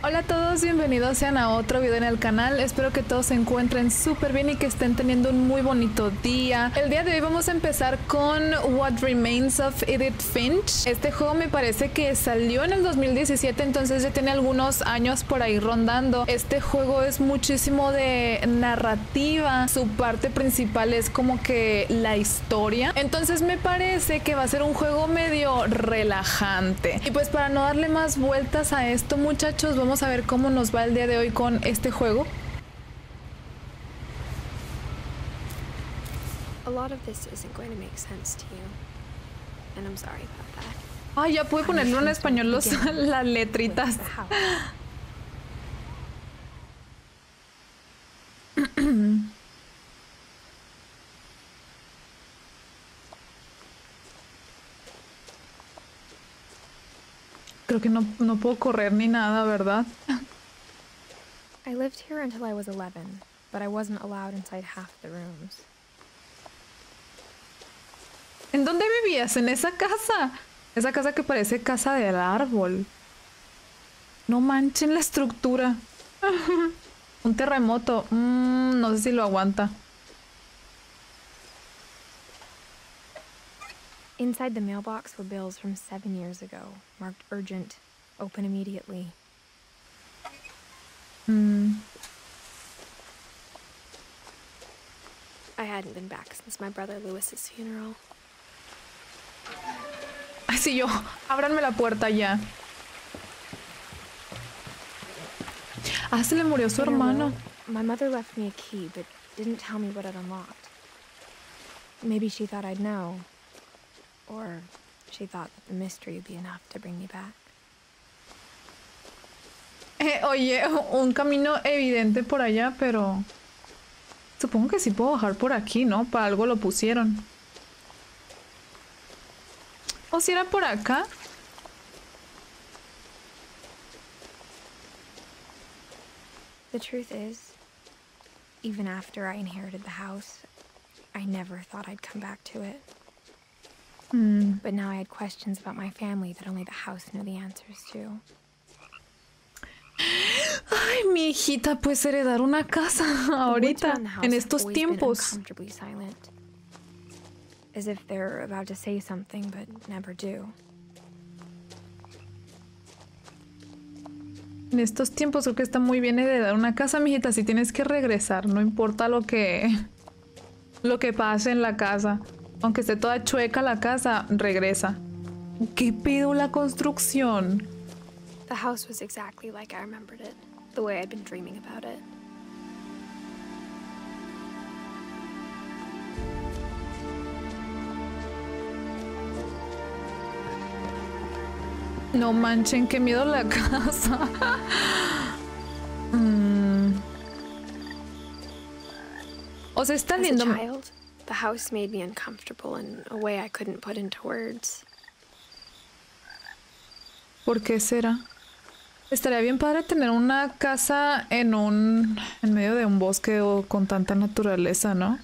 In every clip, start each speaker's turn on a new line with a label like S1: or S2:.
S1: Hola a todos, bienvenidos sean a otro video en el canal. Espero que todos se encuentren súper bien y que estén teniendo un muy bonito día. El día de hoy vamos a empezar con What Remains of Edith Finch. Este juego me parece que salió en el 2017, entonces ya tiene algunos años por ahí rondando. Este juego es muchísimo de narrativa. Su parte principal es como que la historia. Entonces me parece que va a ser un juego medio relajante. Y pues para no darle más vueltas a esto, muchachos, vamos vamos a ver cómo nos va el día de hoy con este juego. Ah, ya pude ponerlo en español los, las letritas. Creo que no, no puedo correr ni nada, ¿verdad?
S2: I lived here until I was 11, but I wasn't allowed inside half the rooms.
S1: ¿En dónde vivías? ¿En esa casa? Esa casa que parece casa del árbol. No manchen la estructura. Un terremoto. Mm, no sé si lo aguanta.
S2: Inside the mailbox were bills from seven years ago, marked urgent, open immediately.
S1: Hmm.
S2: I hadn't been back since my brother Lewis's funeral.
S1: Ay, sí, yo. Ábranme la puerta ya. Ah, se le murió su hermano.
S2: My mother left me a key, but didn't tell me what it unlocked. Maybe she thought I'd know. Or she thought that the mystery would be enough to bring me back.
S1: Eh, oye, un camino evidente por allá, pero... Supongo que sí puedo bajar por aquí, ¿no? Para algo lo pusieron. ¿O si era por acá?
S2: The truth is, even after I inherited the house, I never thought I'd come back to it.
S1: Mm.
S2: But now I had questions about my family that only the house knew the answers to.
S1: Ay, mi hijita, pues heredar una casa ahorita, en estos tiempos.
S2: As if they're about to say something but never do.
S1: En estos tiempos creo que está muy bien heredar una casa, mijita, si tienes que regresar, no importa lo que lo que pase en la casa. Aunque esté toda chueca la casa, regresa. ¿Qué pedo la construcción?
S2: The house was exactly like I remembered it, the way I'd been dreaming about it.
S1: No manchen, qué miedo la casa. mm. O sea, está lindo.
S2: The house made me uncomfortable in a way I couldn't put into words.
S1: ¿Por qué será? Estaría bien padre tener una casa en un en medio de un bosque o con tanta naturaleza, ¿no?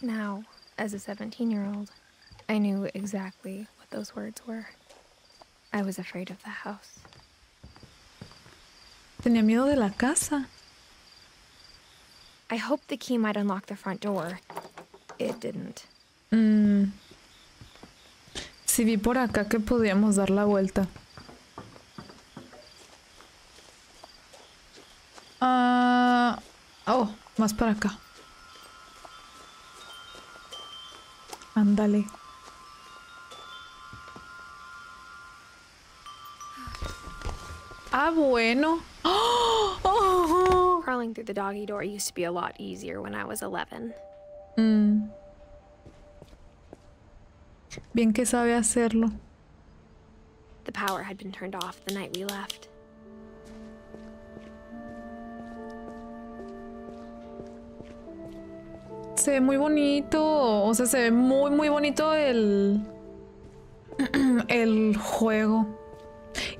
S2: Now, as a 17-year-old, I knew exactly what those words were. I was afraid of the house.
S1: Tenía miedo de la casa.
S2: I hoped the key might unlock the front door. It didn't.
S1: Mm. Si vi por acá que podíamos dar la vuelta. Ah, oh, más para acá. Ándale. Ah, bueno. ¡Oh! ¡Oh!
S2: Crawling through the doggy door used to be a lot easier when I was 11.
S1: Mm. Bien que sabe hacerlo.
S2: The power had been turned off the night we left.
S1: Se ve muy bonito, o sea, se ve muy muy bonito el el juego.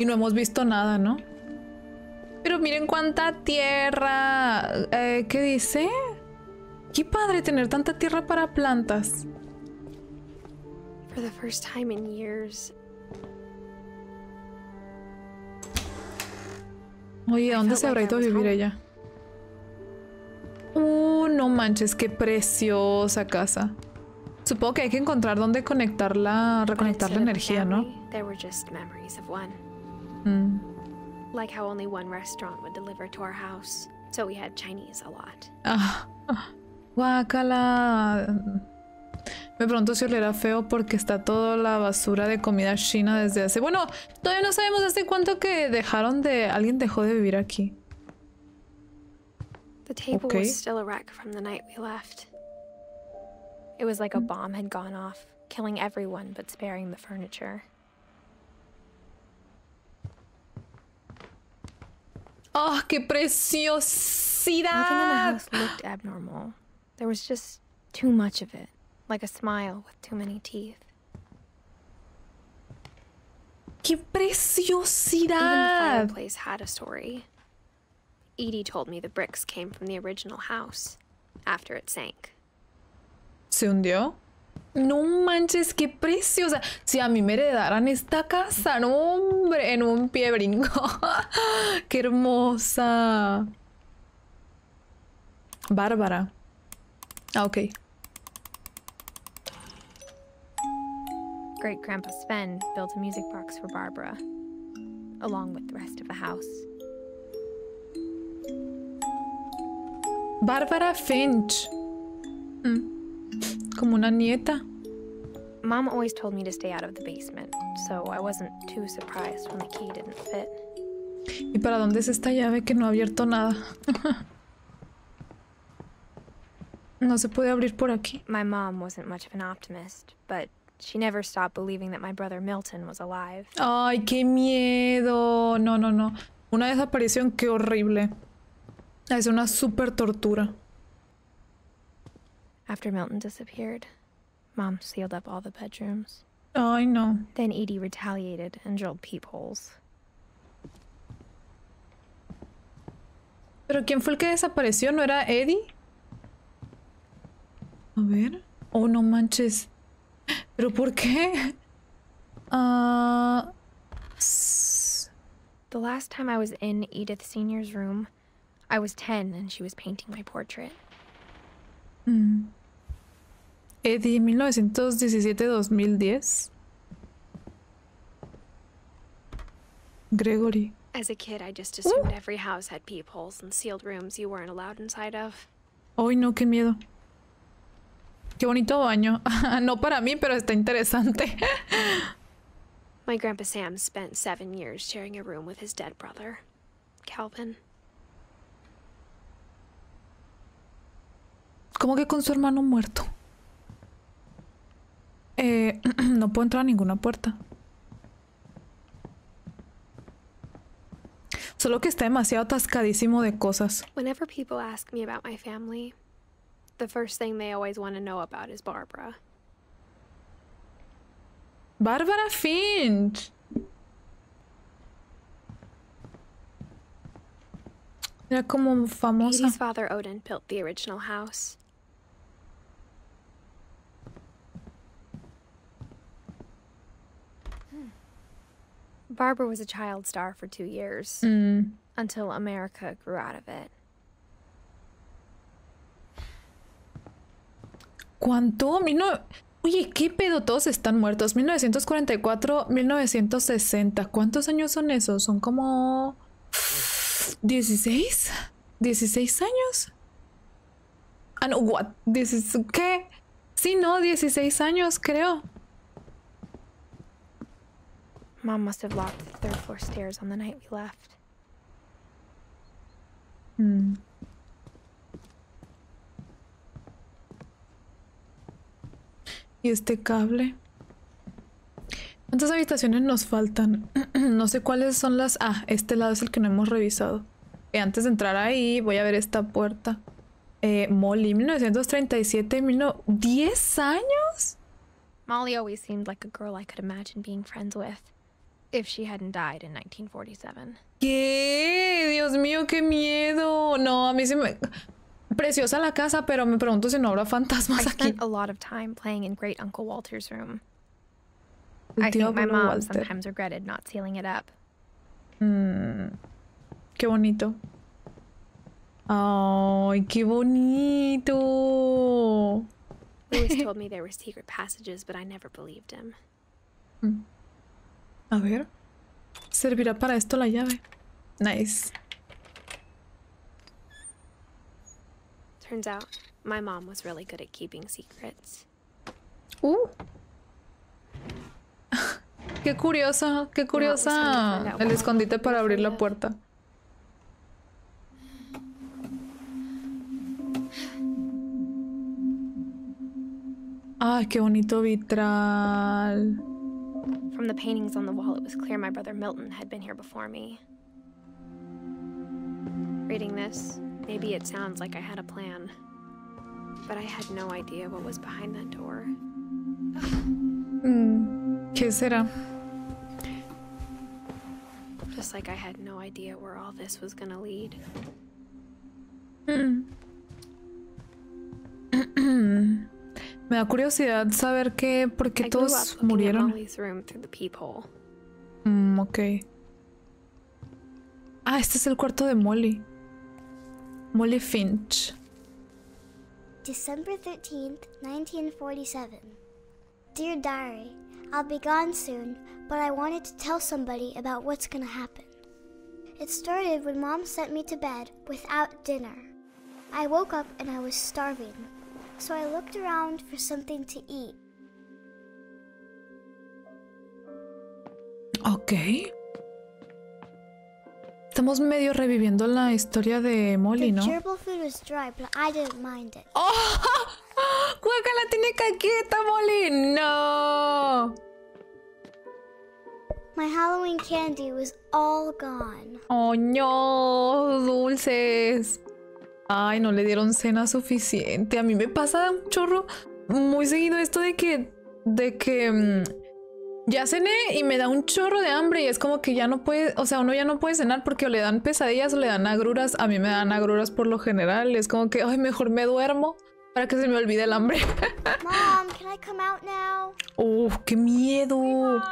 S1: Y no hemos visto nada, ¿no? Pero miren cuánta tierra. Eh, ¿Qué dice? Qué padre tener tanta tierra para plantas.
S2: For the first time in years,
S1: Oye, ¿a dónde se habrá ido a vivir ella? Uh, no manches, qué preciosa casa. Supongo que hay que encontrar dónde conectar la,
S2: But
S1: reconectar la energía, ¿no? Mm.
S2: Like how only one restaurant would deliver to our house, so we had Chinese a lot.
S1: Ah, ah, guácala. Me pregunto si olerá feo porque está toda la basura de comida china desde hace... Bueno, todavía no sabemos hace cuánto que dejaron de... Alguien dejó de vivir aquí.
S2: The table
S1: Okay.
S2: was still a wreck from the night we left. It was like a bomb had gone off, killing everyone but sparing the furniture.
S1: ¡Ah, qué preciosidad!
S2: Nothing in the house looked abnormal. There was just too much of it, like a smile with too many teeth.
S1: ¡Qué preciosidad!
S2: Even the fireplace had a story. Edie told me the bricks came from the original house after it sank.
S1: ¿Se hundió? No manches, qué preciosa. Si a mí me heredaran esta casa, no hombre, en un pie brinco. qué hermosa. Bárbara. Ah, ok.
S2: Great Grandpa Sven built a music box for Barbara, along with the rest of the house.
S1: Bárbara Finch. Mm. Como una nieta.
S2: Mom always told me to stay out of the basement, so I wasn't too surprised when the key didn't fit.
S1: ¿Y para dónde es esta llave que no ha abierto nada? no se puede abrir por aquí.
S2: My mom wasn't much of an optimist, but she never stopped believing that my brother Milton was alive.
S1: Ay, qué miedo. No, no, no. Una desaparición, qué horrible. Es una súper tortura.
S2: After Milton disappeared, Mom sealed up all the bedrooms.
S1: Oh, I know.
S2: Then Edie retaliated and drilled peepholes.
S1: ¿Pero quién fue el que desapareció? ¿No era Eddie? A ver. Oh, no manches. ¿Pero por qué? Ah.
S2: The last time I was in Edith Senior's room, I was 10 and she was painting my portrait.
S1: Mm. Eddie, 1917-2010. Gregory.
S2: As a kid, I just assumed every house had peepholes and sealed rooms you weren't allowed inside of.
S1: Ay, no, qué miedo. Qué bonito baño. no para mí, pero está interesante.
S2: My Grandpa Sam spent seven years sharing a room with his dead brother, Calvin.
S1: ¿Cómo que con su hermano muerto? Eh, no puedo entrar a ninguna puerta. Solo que está demasiado atascadísimo de cosas.
S2: Whenever people ask me about my family, the first thing they always want to know about is Barbara.
S1: Bárbara Finch. Era como famosa.
S2: Edie's father, Odin, built the original house. Barbara was a child star for two years
S1: Mm,
S2: until America grew out of it.
S1: ¿Cuánto? No- Oye, ¿qué pedo? Todos están muertos. 1944, 1960. ¿Cuántos años son esos? Son como... 16? ¿16 años? Ah, no, what? ¿Qué? Sí, no, 16 años, creo.
S2: Mom must have locked the third floor stairs on the night we left.
S1: Mm. Y este cable. ¿Cuántas habitaciones nos faltan? no sé cuáles son las... Ah, este lado es el que no hemos revisado. Eh, antes de entrar ahí, voy a ver esta puerta. Eh, Molly, 1937, mil no- ¿10 años?
S2: Molly always seemed like a girl I could imagine being friends with if she hadn't died in 1947.
S1: ¿Qué? Dios mío, qué miedo. No, a mí se me... Preciosa la casa, pero me pregunto si no habrá
S2: I
S1: fantasmas aquí.
S2: spent a lot of time playing in Great Uncle Walter's room. I think my mom
S1: Walter.
S2: sometimes regretted not sealing it up.
S1: Mm, qué bonito. Ay, qué bonito.
S2: Lewis told me there were secret passages, but I never believed him.
S1: A ver. Servirá para esto la llave. Nice.
S2: Turns out, my mom was really good at keeping secrets.
S1: Uh. Qué curiosa, qué curiosa el escondite para abrir la puerta. Ay, qué bonito vitral.
S2: From the paintings on the wall, it was clear my brother Milton had been here before me. Reading this, maybe it sounds like I had a plan. But I had no idea what was behind that door.
S1: Mm, ¿Qué será?
S2: Just like I had no idea where all this was gonna lead.
S1: Me da curiosidad saber qué, por qué
S2: I grew up
S1: todos
S2: looking at
S1: murieron.
S2: Molly's room through the peephole.
S1: Mm, ok. Ah, este es el cuarto de Molly. Molly Finch.
S3: December 13th, 1947. Dear Diary, I'll be gone soon, but I wanted to tell somebody about what's gonna happen. It started when Mom sent me to bed without dinner. I woke up and I was starving, so I looked around for something to eat.
S1: Ok. Estamos medio reviviendo la historia de Molly, ¿no? ¡Oh! ¡Guacala tiene caqueta, Molly! ¡No!
S3: My Halloween candy was all gone.
S1: ¡Oh, no! ¡Dulces! Ay, no le dieron cena suficiente. A mí me pasa un chorro muy seguido esto de que. de que. mm, ya cené y me da un chorro de hambre y es como que ya no puede, o sea, uno ya no puede cenar porque o le dan pesadillas o le dan agruras. A mí me dan agruras por lo general. Es como que, ay, mejor me duermo para que se me olvide el hambre.
S3: Mom, can I come out now?
S1: ¡Uf, qué miedo!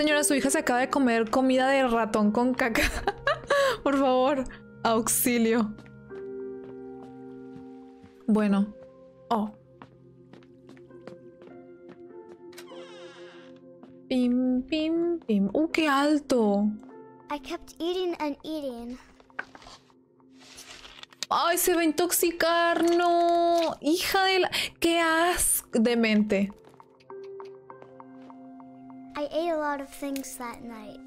S1: Señora, su hija se acaba de comer comida de ratón con caca. Por favor, auxilio. Bueno. Oh. Pim, pim, pim. ¡Uh, qué alto!
S3: I kept eating and eating.
S1: ¡Ay, se va a intoxicar! ¡No! ¡Hija de la... ¡Qué asco! Demente.
S3: I ate a lot of things that night.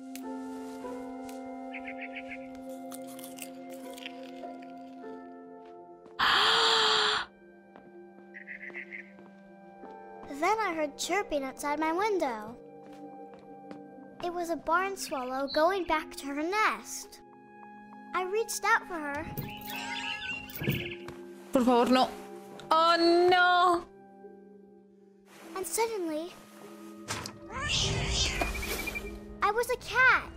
S3: then I heard chirping outside my window. It was a barn swallow going back to her nest. I reached out for her.
S1: Por favor, no. ¡Oh, no!
S3: And suddenly, I was a cat.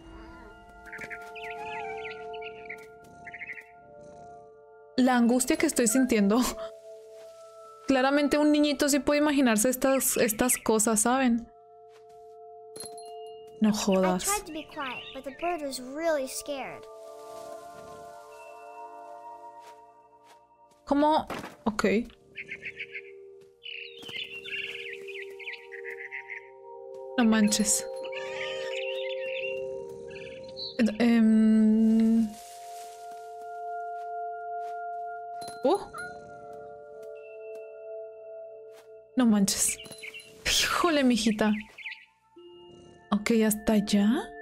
S1: la angustia que estoy sintiendo. Claramente un niñito sí puede imaginarse estas, estas cosas, ¿saben? No
S3: I
S1: jodas.
S3: tried to be quiet, but the bird was really scared.
S1: ¿Cómo? Ok. No manches. Em. Uh. No manches. Híjole, mijita. Ok, hasta allá.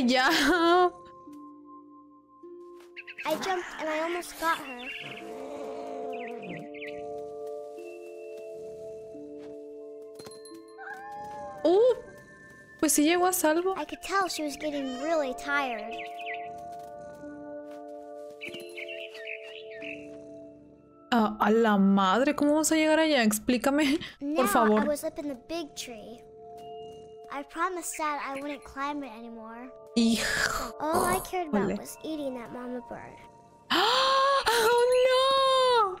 S3: I jumped and I almost got her.
S1: Uh, pues sí llegó a salvo.
S3: I could tell she was getting really tired.
S1: A la madre, ¿cómo vamos a llegar allá? Explícame,
S3: Now
S1: por
S3: I
S1: favor.
S3: was up in the big tree. I promised Dad I wouldn't climb it anymore. All I cared about was eating that mama bird.
S1: ¡Oh, no!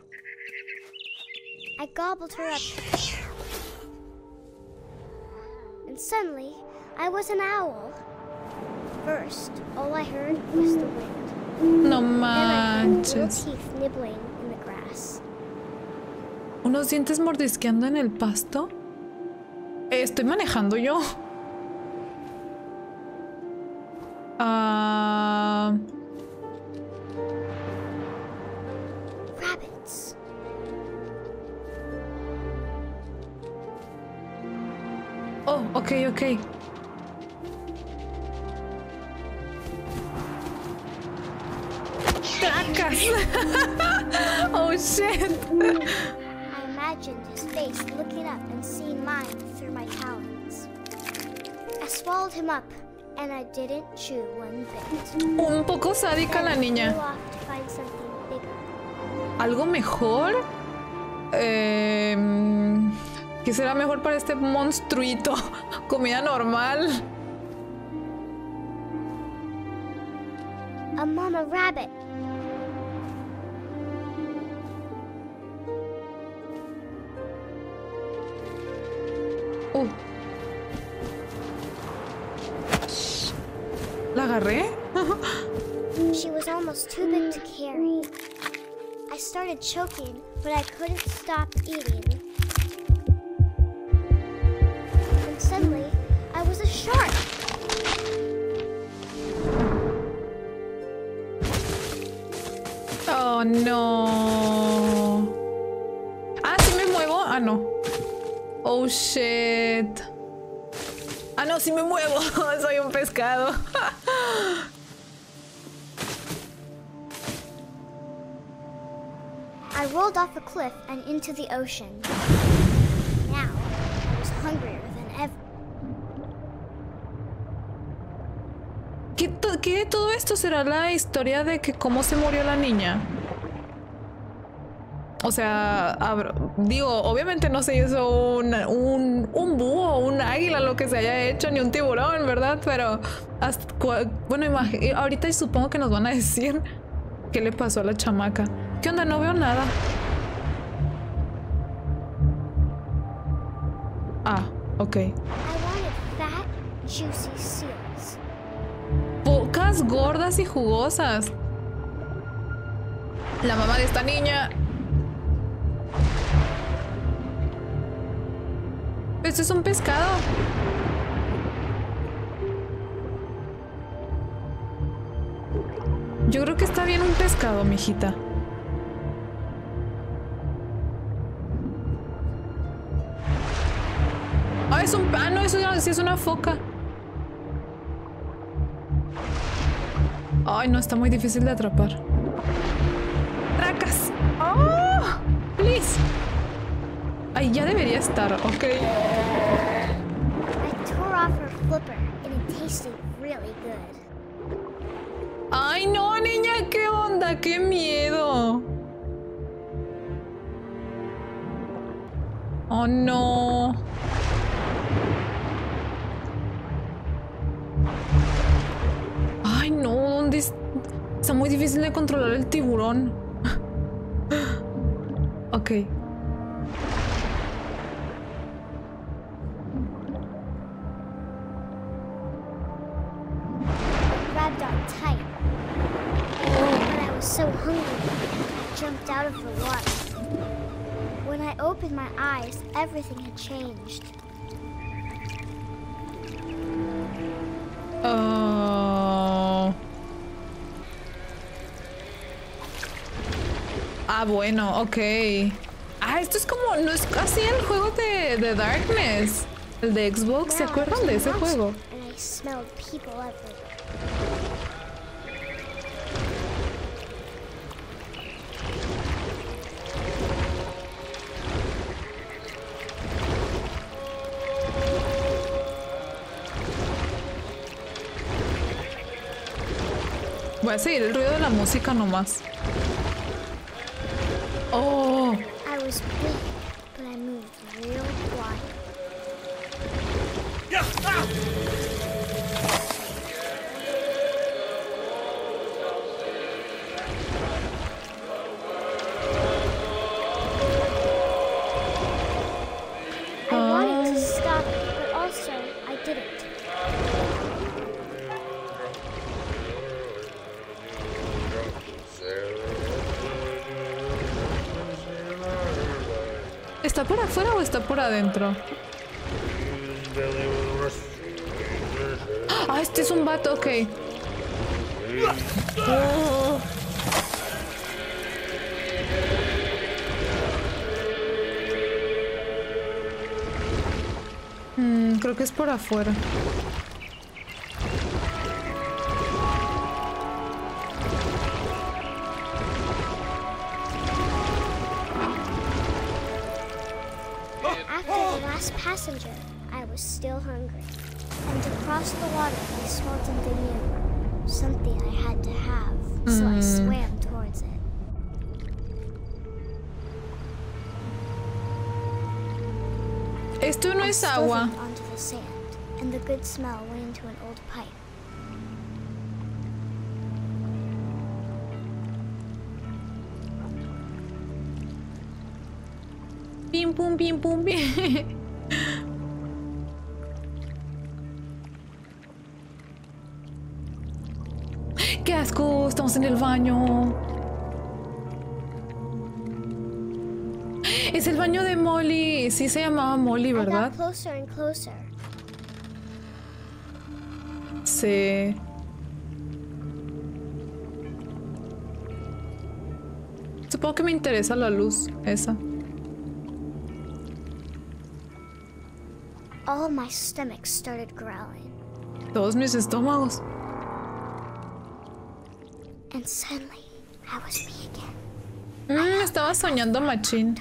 S3: I gobbled her up. And suddenly, I was an owl. First, all I heard was the wind.
S1: No manches.
S3: teeth nibbling in the grass.
S1: ¿Unos dientes mordisqueando en el pasto? Estoy manejando yo. Ah,
S3: Rabbits.
S1: oh, ok, ok. ¡Tracas! oh, shit.
S3: I imagined his face looking up and seeing mine through my talons. I swallowed him up, and I didn't chew one bit.
S1: Un poco sádica la niña. ¿Algo mejor? Eh, ¿Qué será mejor para este monstruito? Comida normal.
S3: A mama rabbit. Started choking, but I couldn't stop eating. And suddenly, I was a shark.
S1: Oh, no. Ah, sí me muevo. Ah, no. Oh, shit. Ah, no, sí me muevo. Soy un pescado.
S3: rolled off a cliff and into the ocean. Now, I was hungrier than ever.
S1: ¿Qué, todo esto será la historia de que cómo se murió la niña? O sea, digo, obviamente no se hizo un, un, un búho, un águila, lo que se haya hecho, ni un tiburón, ¿verdad? Pero, bueno, ahorita supongo que nos van a decir qué le pasó a la chamaca. ¿Qué onda? No veo nada. Ah, ok. Pocas gordas y jugosas. La mamá de esta niña. Esto es un pescado. Yo creo que está bien un pescado, mijita. Es un... Ah, no, eso sí es una foca. Ay, no, está muy difícil de atrapar. ¡Tracas! ¡Oh! ¡Please! Ay, ya debería estar, ok.
S3: I tore off her flipper, and it tasted really good.
S1: Ay, no, niña, ¿qué onda? ¡Qué miedo! Oh, no. Ay, no, ¿dónde es? está muy difícil de controlar el tiburón? ok.
S3: opened my eyes, everything had changed.
S1: Uh. Ah, bueno, ok. Ah, esto es como, no es así el juego de, de Darkness. El de Xbox, ¿se acuerdan de ese juego? Voy a seguir el ruido de la música nomás. Подписывайтесь. Por adentro? Ah, este es un vato, ok. Mm, creo que es por afuera. Pim, pum, pim, pum, pim. ¡Qué asco! Estamos en el baño. Es el baño de Molly. Sí se llamaba Molly, ¿verdad?
S3: closer and closer.
S1: Sí. Supongo que me interesa la luz esa.
S3: All my stomach started growling.
S1: Todos mis estómagos.
S3: And suddenly, I was me again.
S1: Mm, estaba soñando machín.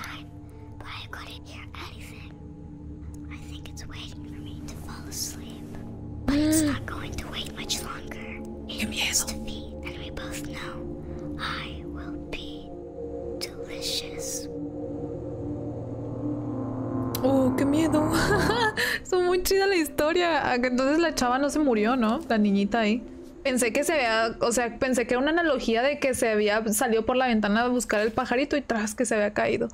S1: Entonces la chava no se murió, ¿no? La niñita ahí. Pensé que se había, o sea, pensé que era una analogía de que se había salido por la ventana a buscar el pajarito y tras que se había caído.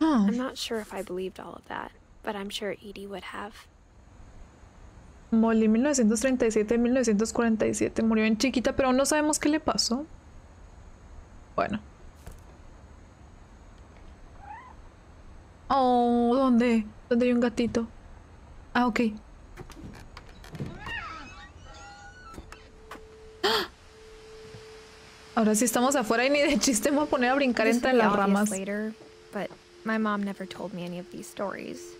S1: Ah,
S2: I'm not sure if I believed all of that, but I'm sure Edie would have.
S1: Molly 1937-1947 murió en chiquita, pero aún no sabemos qué le pasó. Bueno. Oh, ¿dónde? ¿Dónde hay un gatito? Ah, ok. Ahora sí estamos afuera y ni de chiste a poner a brincar
S2: This
S1: entre las ramas.
S2: later, but my mom never told me any of these stories.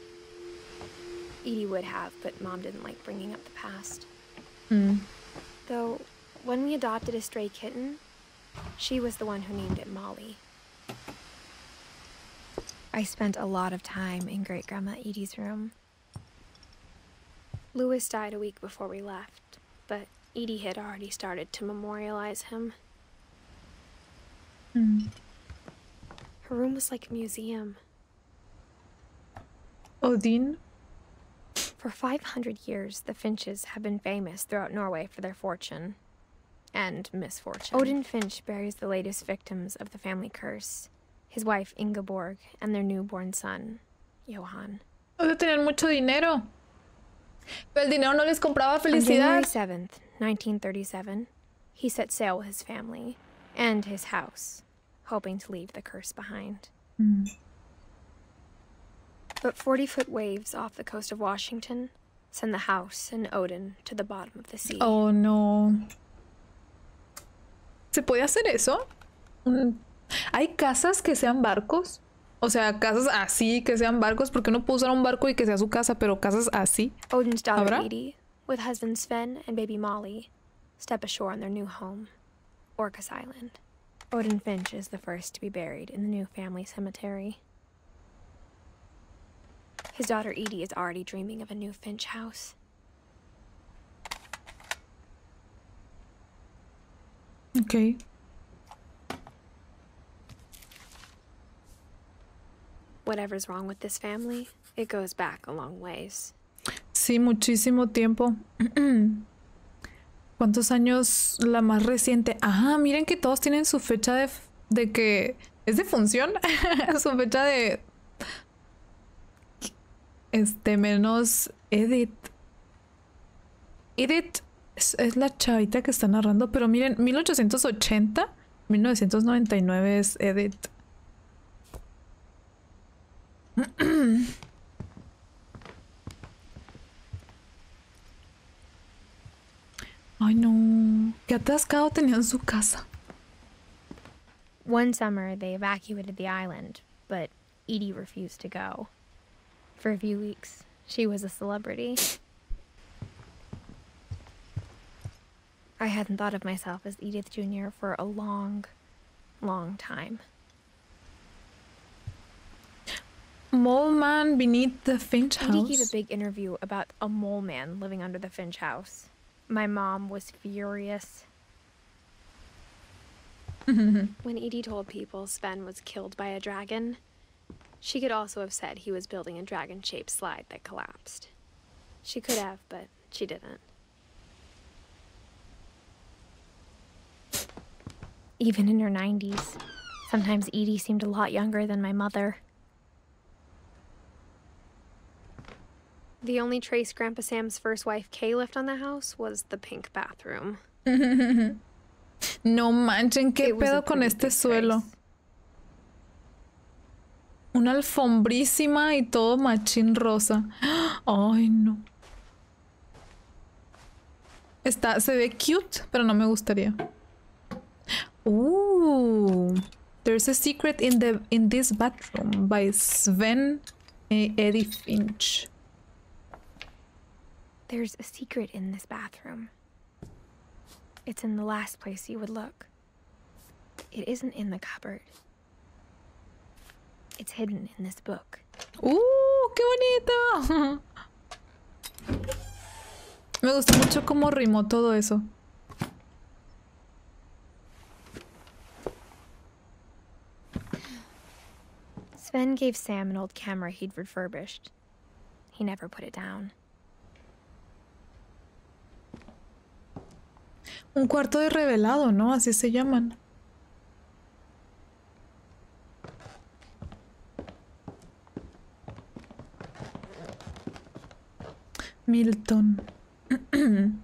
S2: Edie would have, but mom didn't like bringing up the past.
S1: Mm.
S2: Though, when we adopted a stray kitten, she was the one who named it Molly. I spent a lot of time in Great Grandma Edie's room. Louis died a week before we left, but Edie had already started to memorialize him.
S1: Mm.
S2: Her room was like a museum.
S1: Odín.
S2: For 500 years, the Finches have been famous throughout Norway for their fortune and misfortune. Odin Finch buries the latest victims of the family curse his wife Ingeborg and their newborn son, Johan.
S1: O sea, tener mucho dinero. Pero el dinero no les compraba
S2: On January 7th, 1937, he set sail with his family and his house, hoping to leave the curse behind. But 40 foot waves off the coast of Washington send the house and Odin to the bottom of the sea.
S1: Oh, no. ¿Se puede hacer eso? Mm, ¿Hay casas que sean barcos? O sea, casas así que sean barcos, porque uno puede usar un barco y que sea su casa, pero casas así.
S2: Odin's daughter
S1: ¿Habrá?
S2: Edie, with husband Sven and baby Molly, step ashore on their new home, Orcas Island. Odin Finch is the first to be buried in the new family cemetery. His daughter Edie is already dreaming of a new Finch house.
S1: Ok.
S2: Whatever's wrong with this family, it goes back a long ways.
S1: Sí, muchísimo tiempo. ¿Cuántos años la más reciente? Ajá, miren que todos tienen su fecha de, de que es de función. su fecha de... Este, menos Edith. Edith es, es la chavita que está narrando, pero miren, 1880, 1999 es Edith. No. Qué atascado su casa.
S2: One summer, they evacuated the island, but Edie refused to go. For a few weeks, she was a celebrity. I hadn't thought of myself as Edith Jr. for a long, long time.
S1: Mole man beneath the Finch house.
S2: Edie gave a big interview about a mole man living under the Finch house. My mom was furious. when Edie told people Sven was killed by a dragon, she could also have said he was building a dragon shaped slide that collapsed. She could have, but she didn't. Even in her 90s, sometimes Edie seemed a lot younger than my mother. The only trace Grandpa Sam's first wife, Kay, left on the house was the pink bathroom.
S1: No manchen, qué
S2: It
S1: pedo con este suelo. Una alfombrísima y todo machín rosa. Ay, no. Está, se ve cute, pero no me gustaría. Ooh. There's a secret in the in this bathroom by Sven eh, Eddie Finch.
S2: There's a secret in this bathroom. It's in the last place you would look. It isn't in the cupboard. It's hidden in this book.
S1: ¡Uh! ¡Qué bonito! Me gustó mucho cómo rimó todo eso.
S2: Sven gave Sam an old camera he'd refurbished. He never put it down.
S1: Un cuarto de revelado, ¿no? Así se llaman. Milton.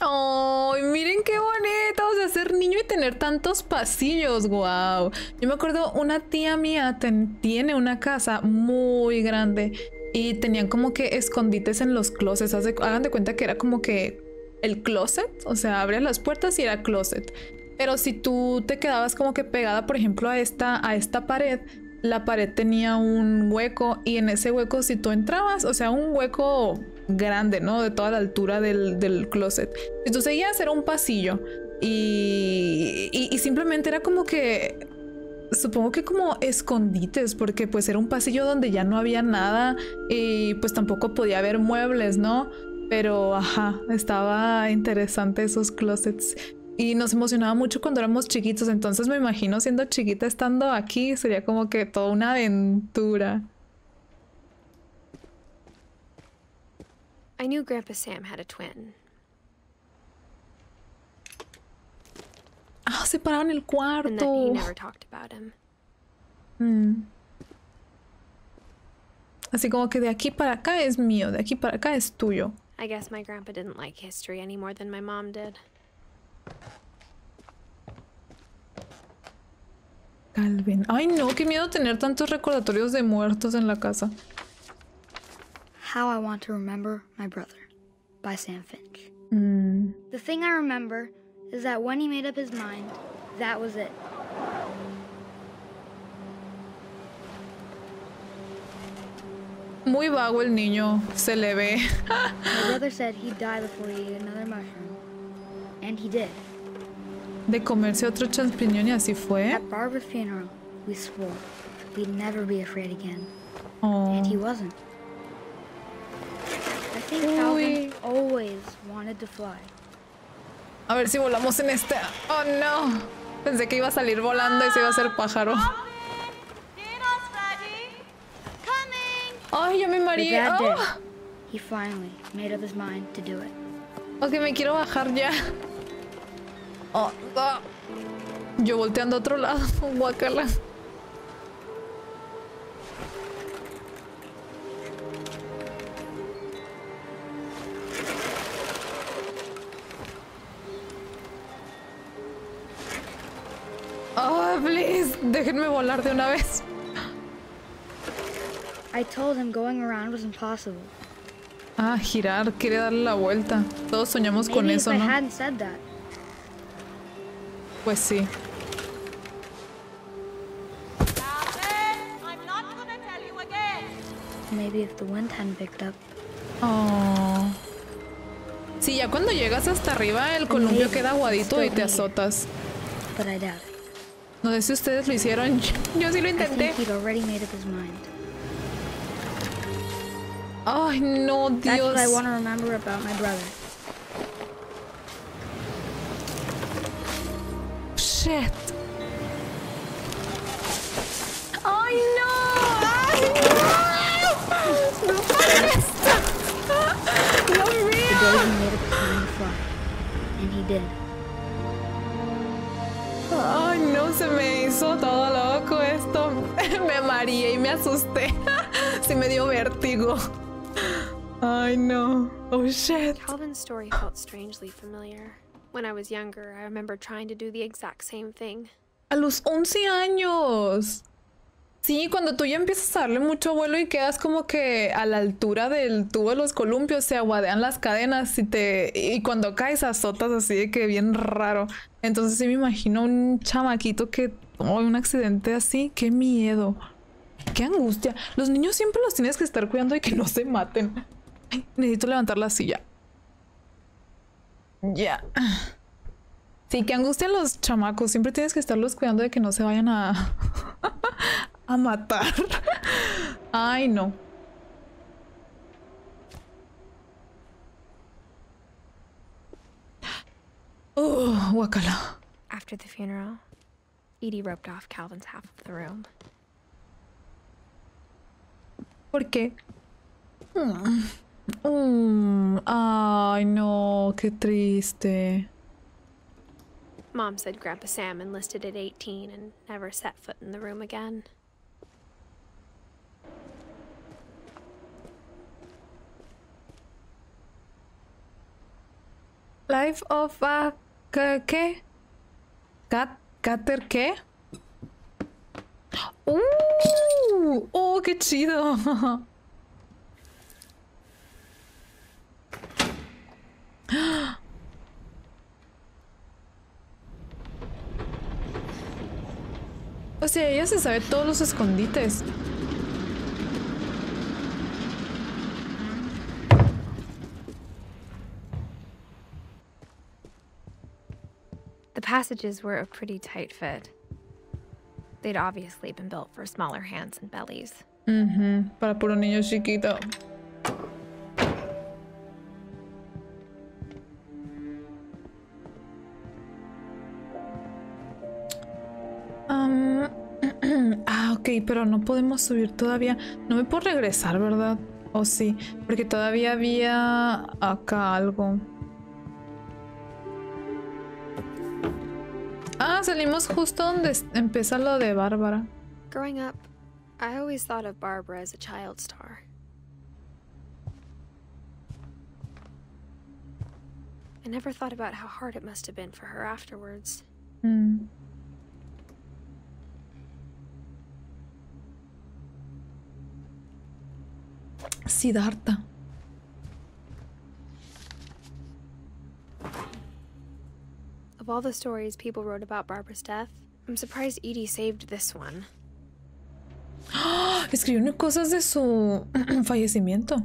S1: ¡Ay, miren qué bonito! O sea, ser niño y tener tantos pasillos, wow. Yo me acuerdo, una tía mía tiene una casa muy grande y tenían como que escondites en los closets. Hagan de cuenta que era como que el closet, o sea, abrías las puertas y era closet. Pero si tú te quedabas como que pegada, por ejemplo, a esta, a esta pared, la pared tenía un hueco y en ese hueco si tú entrabas, o sea, un hueco grande, ¿no? De toda la altura del, del closet. Si tú seguías, era un pasillo y, y simplemente era como que supongo que como escondites, porque pues era un pasillo donde ya no había nada y pues tampoco podía haber muebles, ¿no? Pero ajá, estaba interesante esos closets. Y nos emocionaba mucho cuando éramos chiquitos, entonces me imagino siendo chiquita estando aquí, sería como que toda una aventura.
S2: I knew Grandpa Sam had a twin.
S1: Ah, se paraban el cuarto.
S2: never talked about him.
S1: Mm. Así como que de aquí para acá es mío, de aquí para acá es tuyo.
S2: I guess my grandpa didn't like history any more than my mom did.
S1: Calvin. Ay, no, qué miedo tener tantos recordatorios de muertos en la casa.
S4: How I Want to Remember My Brother by Sam Finch.
S1: Mm.
S4: The thing I remember is that when he made up his mind, that was it.
S1: Muy vago el niño, se le ve.
S4: My brother said he'd die before he ate another mushroom. And he did.
S1: De comerse otro champiñón y así fue.
S4: At Barbara's funeral, we swore we'd never be afraid again.
S1: Oh.
S4: And he wasn't. I think Calvin always wanted to fly.
S1: A ver si volamos en este. Oh no. Pensé que iba a salir volando y se iba a hacer pájaro. Ay, ya me mareé.
S4: It.
S1: Ok, me quiero bajar ya. Oh, ah. Yo volteando a otro lado. Guacala. Oh, please. Déjenme volar de una vez.
S4: I told him going around was impossible.
S1: Ah, girar. Quiere darle la vuelta. Todos soñamos con
S4: Maybe
S1: eso,
S4: if I
S1: ¿no?
S4: hadn't said that,
S1: Pues sí.
S4: Maybe if the wind hadn't picked up,
S1: Oh. Sí, ya cuando llegas hasta arriba el columpio queda aguadito y te azotas.
S4: but I doubt it.
S1: No sé si ustedes lo hicieron. Yo sí lo intenté.
S4: think he'd already made up his mind.
S1: Ay, no,
S4: That's what I
S1: Dios.
S4: want to remember about my brother.
S1: Shit. Ay, no. Ay, no. No para esto. Dios
S4: The
S1: mío.
S4: day he made up his mind to fly. And he did.
S1: Ay, no, se me hizo todo loco esto. Me mareé y me asusté. Sí me dio vértigo. Ay, no. Oh, shit.
S2: Calvin's story felt strangely familiar. When I was younger, I remember trying to do the exact same thing.
S1: A los 11 años. Sí, cuando tú ya empiezas a darle mucho vuelo y quedas como que a la altura del tubo de los columpios se aguadean las cadenas y te y cuando caes azotas así de que bien raro. Entonces sí me imagino un chamaquito que oh, un accidente así, qué miedo. Qué angustia. Los niños siempre los tienes que estar cuidando y que no se maten. Ay, necesito levantar la silla. Ya. Sí, que angustian los chamacos. Siempre tienes que estarlos cuidando de que no se vayan a. a matar. Ay, no. Oh, guacala.
S2: After the funeral, Edie roped off Calvin's half of the room.
S1: ¿Por qué? Mm. Mm, Ay, no, qué triste.
S2: Mom said Grandpa Sam enlisted at 18 and never set foot in the room again.
S1: Life of a... ¿Qué? Cat, ¿Cater qué? ¡Uh! ¡Oh, qué chido! O sea, ella se sabe todos los escondites.
S2: Passages were a pretty tight fit. They'd obviously been built for smaller hands and bellies.
S1: Ujú, Para puro niño chiquito. Am, ah, ok, pero no podemos subir todavía. No me puedo regresar, ¿verdad? O sí, porque todavía había acá algo. Salimos justo donde empieza lo de Bárbara.
S2: Growing up, I always thought of Barbara as a child star. I never thought about how hard it must have been for her afterwards.
S1: Mm. Siddhartha.
S2: Of all the stories people wrote about Barbara's death, I'm surprised Edie saved this one.
S1: Escribió cosas de su fallecimiento.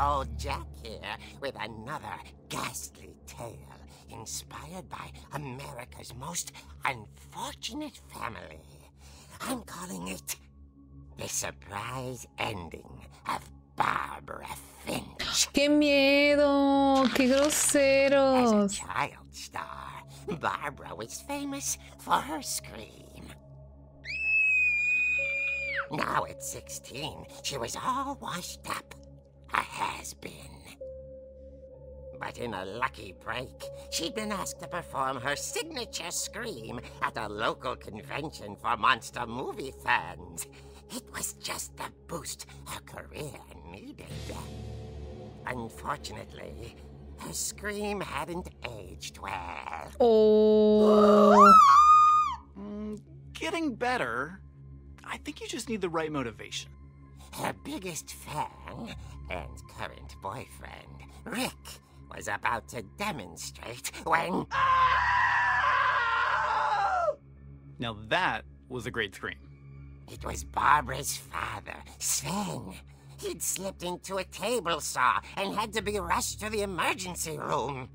S5: Old Jack here with another ghastly tale inspired by America's most unfortunate family. I'm calling it The Surprise Ending of Barbara Finch.
S1: ¡Qué miedo! ¡Qué
S5: As a
S1: groseros!
S5: child star, Barbara was famous for her scream. Now at 16, she was all washed up. A has-been. But in a lucky break, she'd been asked to perform her signature scream at a local convention for monster movie fans. It was just the boost her career needed. Unfortunately, her scream hadn't aged well.
S1: Oh.
S6: Mm, getting better. I think you just need the right motivation.
S5: Her biggest fan and current boyfriend, Rick, was about to demonstrate when.
S6: Now that was a great scream.
S5: It was Barbara's father, Sven. He'd slipped into a table saw and had to be rushed to the emergency room.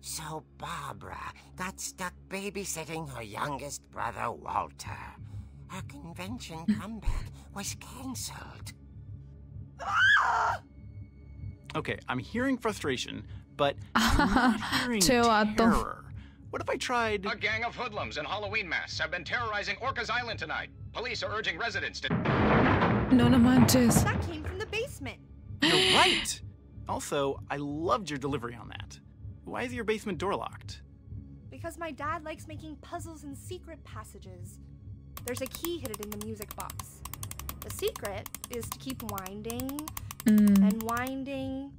S5: So Barbara got stuck babysitting her youngest brother, Walter. Her convention comeback was cancelled.
S6: Okay, I'm hearing frustration, but I'm not hearing terror. What if I tried?
S7: A gang of hoodlums in Halloween masks have been terrorizing Orcas Island tonight. Police are urging residents to.
S1: No, no manches.
S8: That came from the basement.
S6: You're right. Also, I loved your delivery on that. Why is your basement door locked?
S8: Because my dad likes making puzzles and secret passages. There's a key hidden in the music box. The secret is to keep winding
S1: Mm.
S8: and winding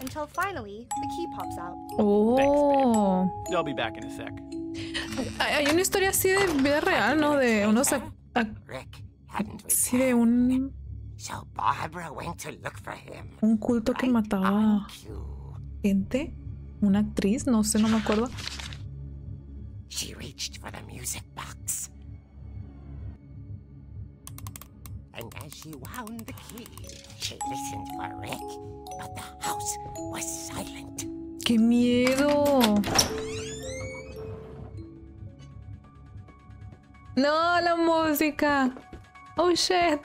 S8: until finally the key pops out.
S1: Oh.
S6: I'll be back in a sec.
S1: Hay hay una historia así de vida real, ¿no? De unos. ac- ac-
S5: Rick hadn't
S1: Sí, de un,
S5: So Barbara went to look for him.
S1: un culto que mataba gente. Una actriz, no sé, no me acuerdo.
S5: She reached for the music box. And as she wound the key, she listened for Rick, but the house was silent.
S1: ¡Qué miedo! No, la música. Oh shit.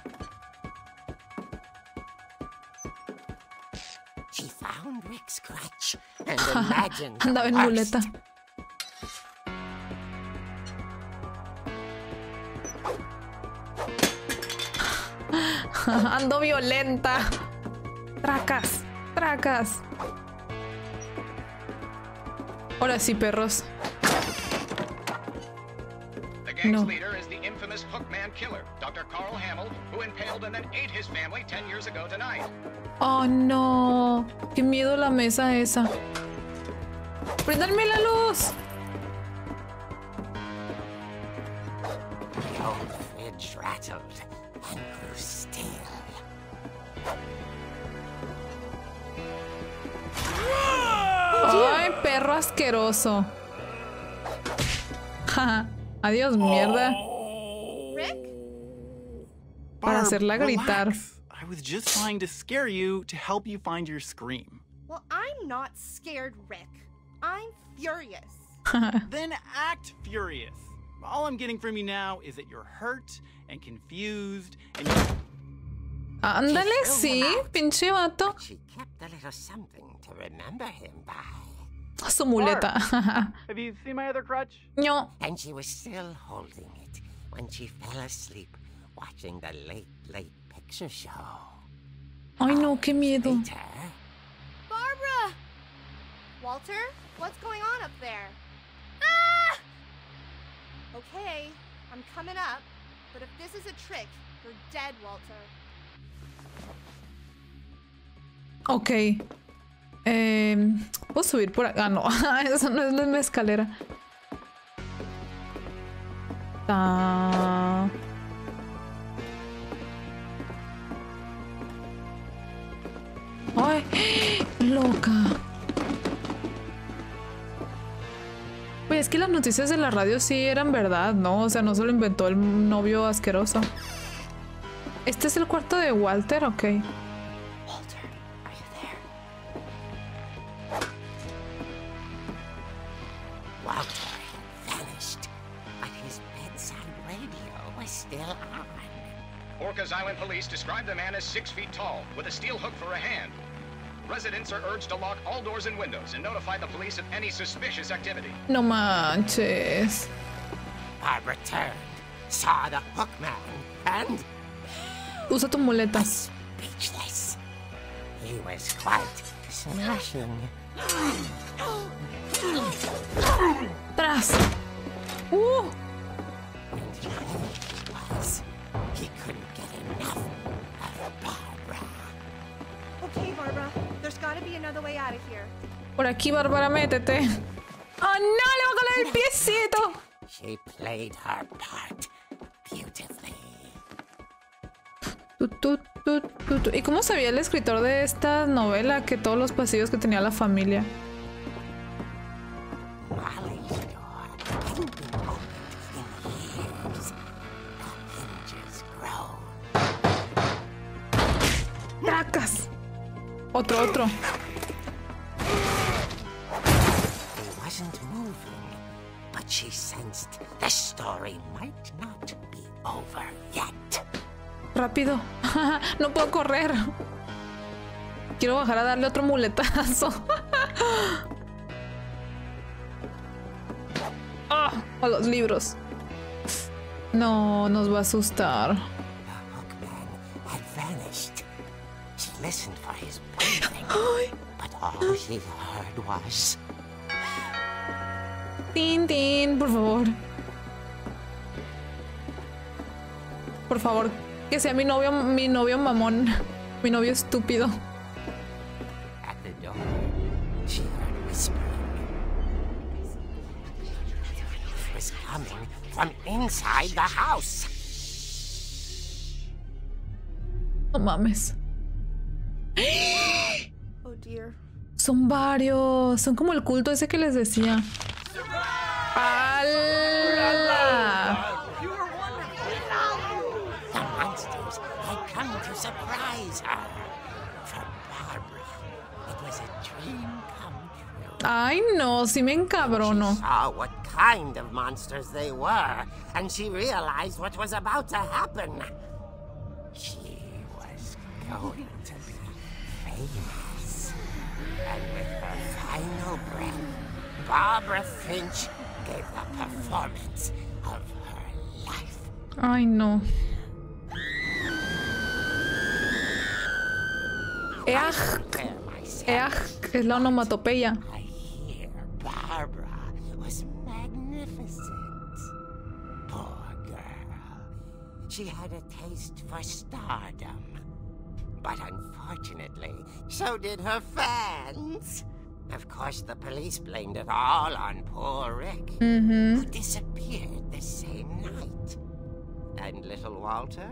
S1: Andaba en muleta. Ando violenta. Tracas, tracas. Ahora sí, perros.
S7: The gang's
S1: No.
S7: leader is the infamous Hookman killer, Dr. Carl Hamill, who impaled and then ate his family 10 years ago tonight.
S1: Oh no. Qué miedo la mesa esa. ¡Prendanme la luz!
S5: The old fridge rattled and grew still.
S1: ¡Ay, perro asqueroso! Ja, Adiós, mierda.
S8: Rick?
S1: Para hacerla gritar.
S6: relax. I was just trying to scare you to help you find your scream.
S8: Well, I'm not scared, Rick. I'm furious.
S6: Then act furious. All I'm getting from you now is that you're hurt and confused and you
S1: Ándale, sí, pinche vato.
S5: She kept a little something to remember him by.
S1: Su muleta.
S6: Have you seen my other crutch?
S1: No.
S5: And she was still holding it when she fell asleep watching the late, late picture show.
S1: Ay, no, qué miedo.
S5: Later,
S8: Barbara! Walter, what's going on up there? Ah! Okay, I'm coming up, but if this is a trick, you're dead, Walter.
S1: Ok. Eh, Puedo subir por acá. Ah, no. Eso no es la escalera. Ay, loca. Oye, es que las noticias de la radio sí eran verdad, ¿no? O sea, no se lo inventó el novio asqueroso. Este es el cuarto de Walter, ok.
S7: Police Police describe the man as six feet tall, with a steel hook for a hand. Residents are urged to lock all doors and windows and notify the police of any suspicious activity.
S1: No manches.
S5: I returned, saw the hook man, and
S1: Usa tu muleta.
S5: speechless. He was quite smashing.
S1: Tras. Uh.
S5: And he was. He couldn't get enough of Barbara.
S8: Okay, Barbara. There's gotta be another way out of here.
S1: Por aquí, Bárbara, métete. ¡Oh, no! ¡Le va a calar el piecito!
S5: She played her part beautifully.
S1: Tu, tu, tu, tu, tu. ¿Y cómo sabía el escritor de esta novela que todos los pasillos que tenía la familia? Otro, otro.
S5: She sensed the story might not be over yet.
S1: Rápido. no puedo correr. Quiero bajar a darle otro muletazo. Ah, a los libros. No, nos va a asustar.
S5: Listened for his breathing, but all she heard was.
S1: Tin, tin, por favor. Por favor, que sea mi novio, mi novio mamón. Mi novio estúpido.
S5: At the door, she heard whispering. It was coming from inside the house.
S1: No mames. Son varios. Son como el culto ese que les decía. ¡Hala!
S5: The monsters had come to surprise her. For Barbara, it was a dream come true.
S1: Ay, no, sí me encabrono.
S5: Saw what kind of monsters they were, and she realized what was about to happen. She was going Barbara Finch gave the performance of her life.
S1: I know. Eaj,
S5: Prepare myself.
S1: eaj, es la onomatopeya.
S5: I hear Barbara was magnificent. Poor girl. She had a taste for stardom. But unfortunately, so did her fans. Of course, the police blamed it all on poor Rick, who mm-hmm. disappeared the same night. And little Walter?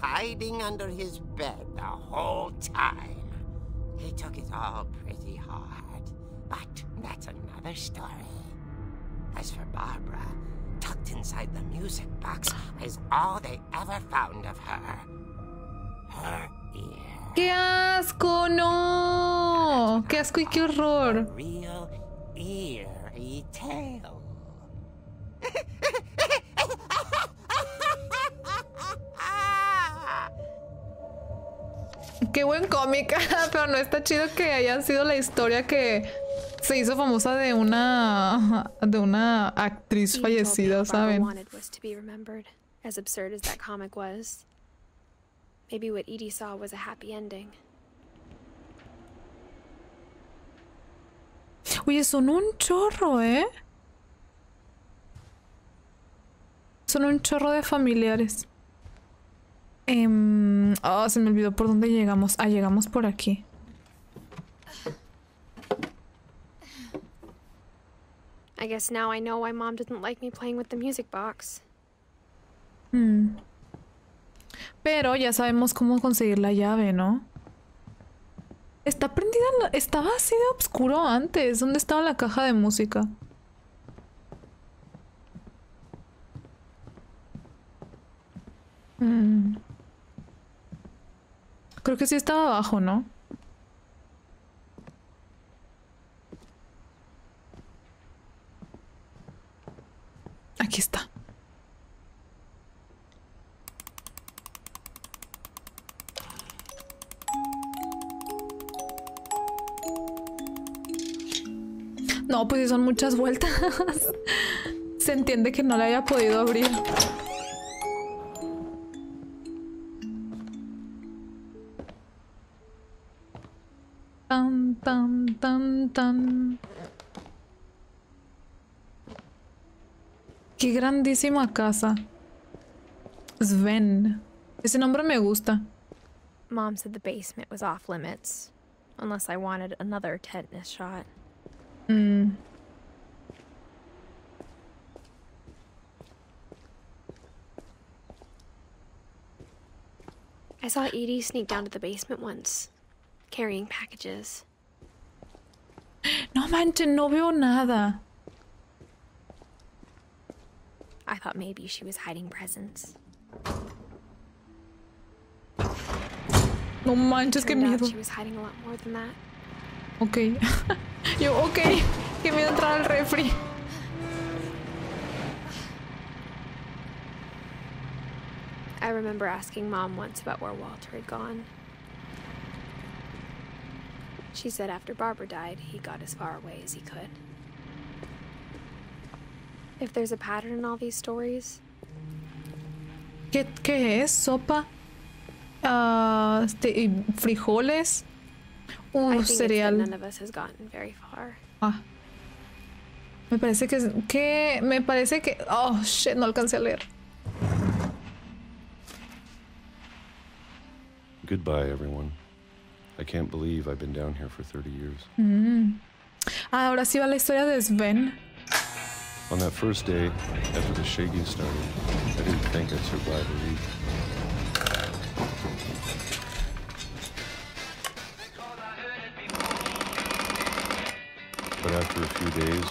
S5: Hiding under his bed the whole time. He took it all pretty hard, but that's another story. As for Barbara, tucked inside the music box is all they ever found of her. Her ear.
S1: ¡Qué asco! ¡No! ¡Qué asco y qué horror! Qué buen cómic, pero no está chido que haya sido la historia que se hizo famosa de una de una actriz fallecida, ¿saben?
S2: wanted was to be remembered, as absurd as that comic was. Maybe what Edie saw was a happy ending.
S1: Oye, son un chorro, ¿eh? Son un chorro de familiares. Em, ah, se me olvidó por dónde llegamos. Ah, llegamos por aquí.
S2: I guess now I know why Mom didn't like me playing with the music box.
S1: Hmm. Pero ya sabemos cómo conseguir la llave, ¿no? Está prendida, estaba así de oscuro antes. ¿Dónde estaba la caja de música? Mm. Creo que sí estaba abajo, ¿no? Aquí está. Pues son muchas vueltas. Se entiende que no la haya podido abrir. Qué grandísima casa. Sven. Ese nombre me gusta.
S2: Mom said the basement was off limits, unless I wanted another tetanus shot.
S1: Mm.
S2: I saw Edie sneak down to the basement once, carrying packages.
S1: No manches, no veo nada.
S2: I thought maybe she was hiding presents.
S1: No manches, qué
S2: Turned out
S1: miedo.
S2: she was hiding a lot more than that.
S1: Ok. Yo, ok. Qué miedo entrar al refri.
S2: I remember asking Mom once about where Walter had gone. She said after Barbara died, he got as far away as he could. If there's a pattern in all these stories,
S1: ¿Qué, qué es? ¿Sopa? Ah, este, frijoles.
S2: I
S1: Uh,
S2: think it's
S1: cereal.
S2: none of us has gotten very far.
S1: Ah. Me parece que, que. Me parece que. Oh, shit, no alcancé a leer.
S9: Goodbye, everyone. I can't believe I've been down here for 30 years.
S1: Ah, ahora sí va la historia de Sven.
S9: On that first day, after the shaking started, I didn't think I'd survive a week. But after a few days,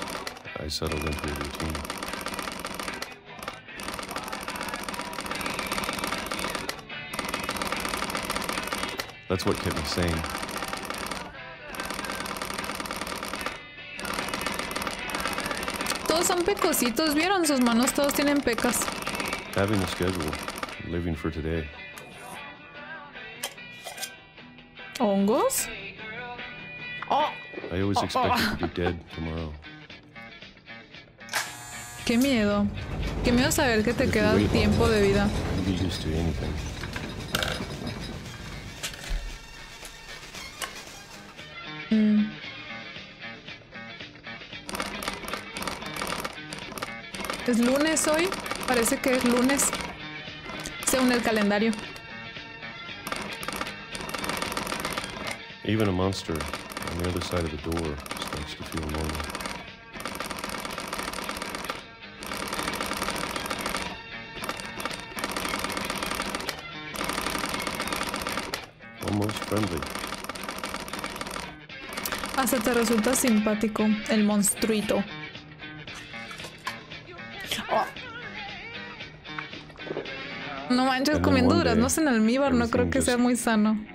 S9: I settled into a routine. That's what kept me sane.
S1: Todos son pecositos, ¿vieron? Sus manos todos tienen pecas.
S9: Having a schedule, living for today.
S1: ¿Hongos?
S9: I always expected to be dead tomorrow.
S1: qué miedo. Qué miedo saber que te queda tiempo de vida.
S9: Anything.
S1: ¿Es lunes hoy? Parece que es lunes. Según el calendario.
S9: Even a monster on the other side of the door starts to feel normal. Almost friendly.
S1: Hasta te resulta simpático el monstruito. Oh. No manches,
S9: one day,
S1: duraznos en almíbar no creo que sea muy sano.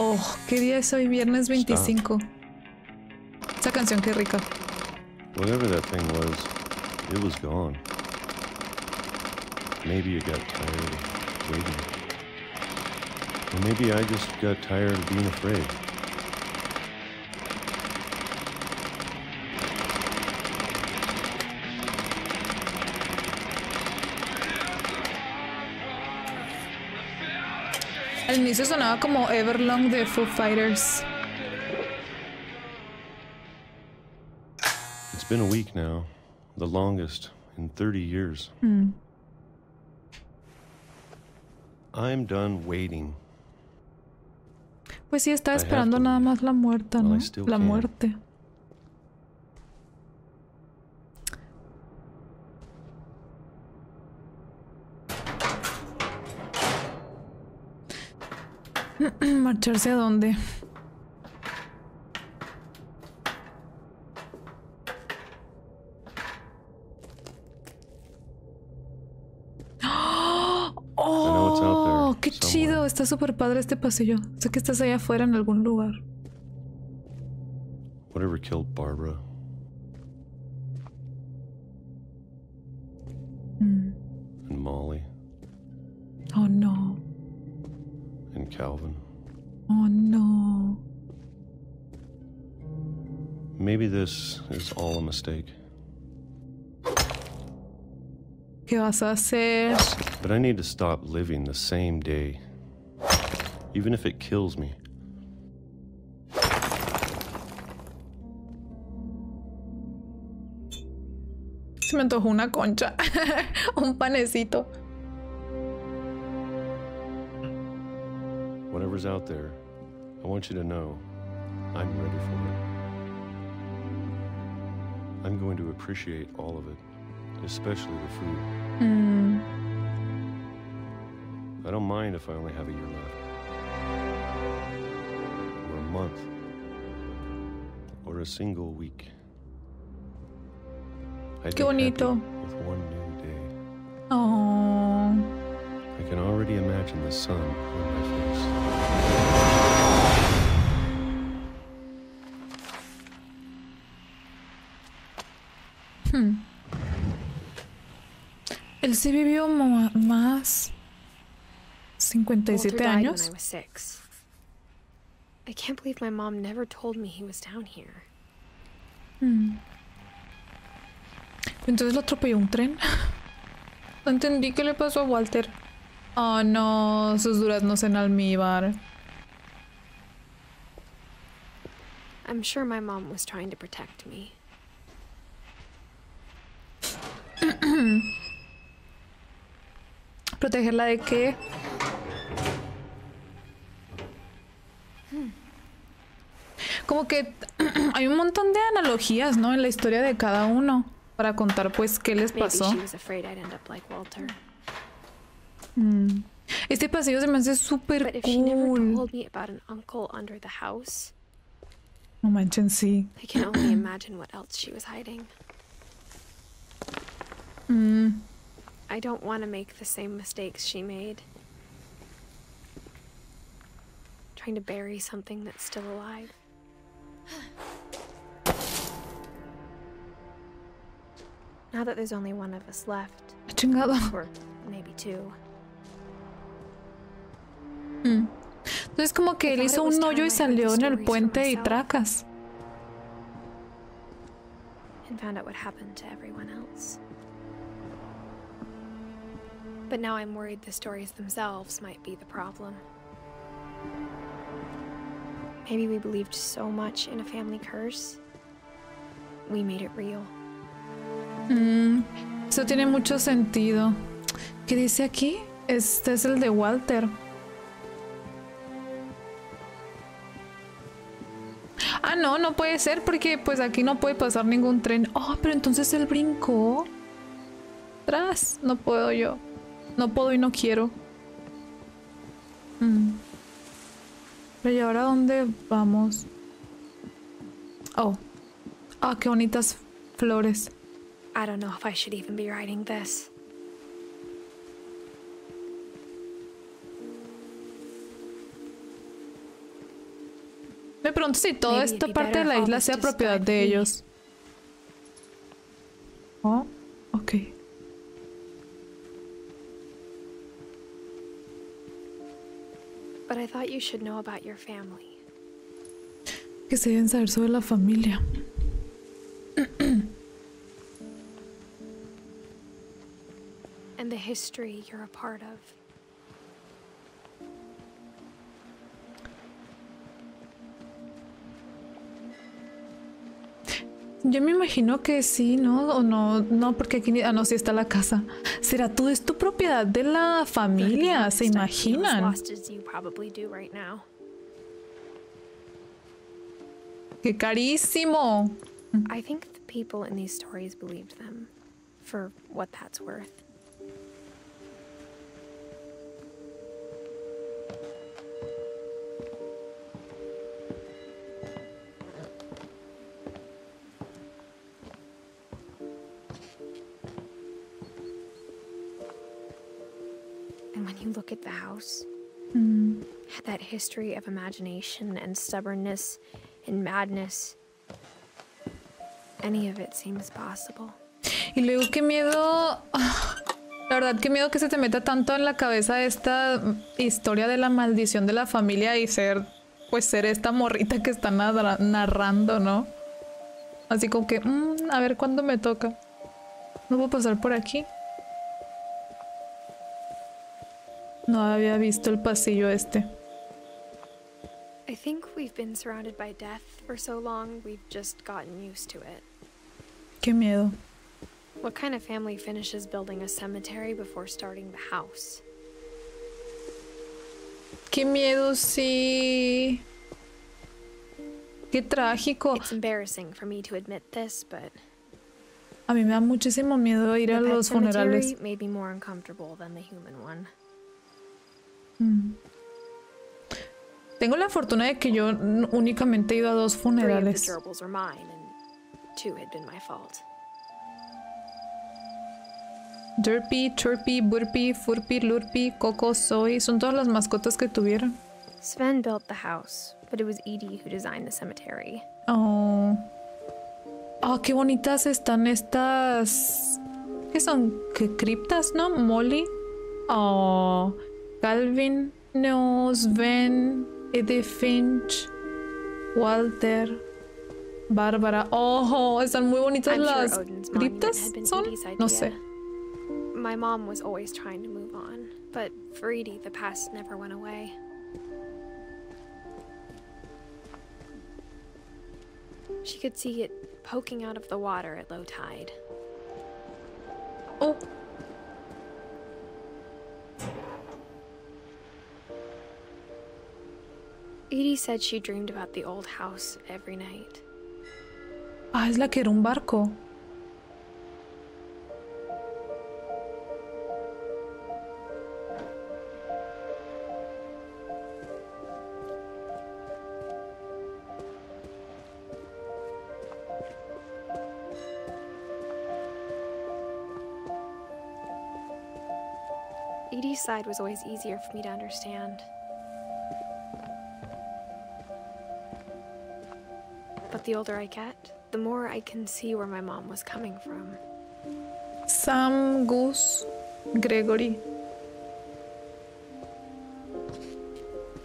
S1: Oh, ¿qué día es hoy? Viernes 25. Esa canción qué rica.
S9: Whatever that thing was, it was gone. Maybe it got tired of waiting. Or maybe I just got tired of being afraid.
S1: Inicio sonaba como Everlong de Foo Fighters.
S9: It's been a week now, the longest in 30 years. I'm done waiting.
S1: Pues sí,
S9: have
S1: esperando nada más la muerta, ¿no? La muerte. ¿Marcharse a dónde?
S9: there
S1: ¡Oh! ¡Qué chido! Está súper padre este pasillo. Sé que estás allá afuera en algún lugar.
S9: Whatever killed Barbara.
S1: Mm.
S9: And Molly.
S1: Oh no.
S9: And Calvin. Maybe this is all a mistake.
S1: ¿Qué vas a hacer?
S9: But I need to stop living the same day. Even if it kills me.
S1: Se me antojó una concha. Un panecito.
S9: Whatever's out there, I want you to know I'm ready for it. I'm going to appreciate all of it, especially the food.
S1: Mm,
S9: I don't mind if I only have a year left. Or a month. Or a single week. I'd
S1: Qué bonito.
S9: With one new day.
S1: Oh.
S9: I can already imagine the sun on my face.
S1: Él sí vivió más.
S2: Walter
S1: 57
S2: died when I
S1: años.
S2: I can't believe my mom never told me he was down here.
S1: Hmm. Entonces lo atropelló un tren. Entendí qué le pasó a Walter. Oh no, sus duraznos en almíbar.
S2: I'm sure my mom was trying to protect me.
S1: ¿Protegerla de qué? Como que hay un montón de analogías, ¿no? En la historia de cada uno. Para contar, pues, qué les
S2: Maybe
S1: pasó.
S2: she was afraid I'd end up like Walter.
S1: Mm. Este pasillo se me hace súper cool.
S2: told me about an uncle under the house,
S1: No manchen, sí. Mm.
S2: I don't want to make the same mistakes she made. Trying to bury something that's still alive. Now that there's only one of us left, or maybe two,
S1: Mm. Entonces como que él hizo un hoyo y salió en el puente y tracas.
S2: and found out what happened to everyone else. But now I'm worried the stories themselves might be the problem. Maybe we believed so much in a family curse, we made it real.
S1: Mm, Eso tiene mucho sentido. ¿Qué dice aquí? Este es el de Walter. Ah, no, no puede ser porque pues aquí no puede pasar ningún tren. Oh, pero entonces él brincó. Tras, no puedo yo. No puedo y no quiero. Mm. Pero ¿y ahora dónde vamos? Oh. Ah, qué bonitas flores.
S2: I don't know if I should even be writing this.
S1: Me pregunto si toda esta parte de la isla sea propiedad de ellos. Oh, ok.
S2: But I thought you should know about your family.
S1: Que se deben saber sobre la familia.
S2: and the history you're a part of.
S1: Yo me imagino que sí, ¿no? O no, no, porque aquí, ni- ah, no, sí está la casa. ¿Será todo esto propiedad de la familia? ¿Se imaginan? ¡Qué carísimo!
S2: I think the people in these stories believed them, for what that's worth. House,
S1: Mm.
S2: that history of imagination and stubbornness and madness, any of it seems possible.
S1: Y luego qué miedo. La verdad, qué miedo que se te meta tanto en la cabeza esta historia de la maldición de la familia y ser, pues ser esta morrita que está narra- narrando, ¿no? Así como que, mm, a ver cuándo me toca. No puedo pasar por aquí. No había visto el pasillo este.
S2: I think we've been surrounded by death for so long, we've just gotten used to it.
S1: Qué miedo.
S2: What kind of family finishes building a cemetery before starting the house?
S1: Qué miedo, sí. Qué trágico.
S2: It's embarrassing for me to admit this, but
S1: A mí me da muchísimo miedo ir a los funerales.
S2: more uncomfortable than the human one.
S1: Mm. Tengo la fortuna de que yo únicamente he ido a dos funerales. Derpy, Chirpy, Burpy, Furpy, Lurpy, Coco, Zoe, son todas las mascotas que tuvieron.
S2: Sven built the house, but it was Edie who designed the cemetery.
S1: Oh. Ah, qué bonitas están estas. ¿Qué son? ¿Qué criptas, no? Molly. Oh. Calvin, no, Sven, Edith Finch, Walter, Bárbara. Oh, están muy bonitas
S2: I'm sure
S1: las
S2: monument
S1: criptas. ¿Son? No sé.
S2: My mom was always trying to move on, but for Edie, the past never went away. She could see it poking out of the water at low tide.
S1: Oh.
S2: Edie said she dreamed about the old house every night.
S1: Ah, es la que era un barco.
S2: Edie's side was always easier for me to understand. But the older I get, the more I can see where my mom was coming from.
S1: Sam, Gus, Gregory.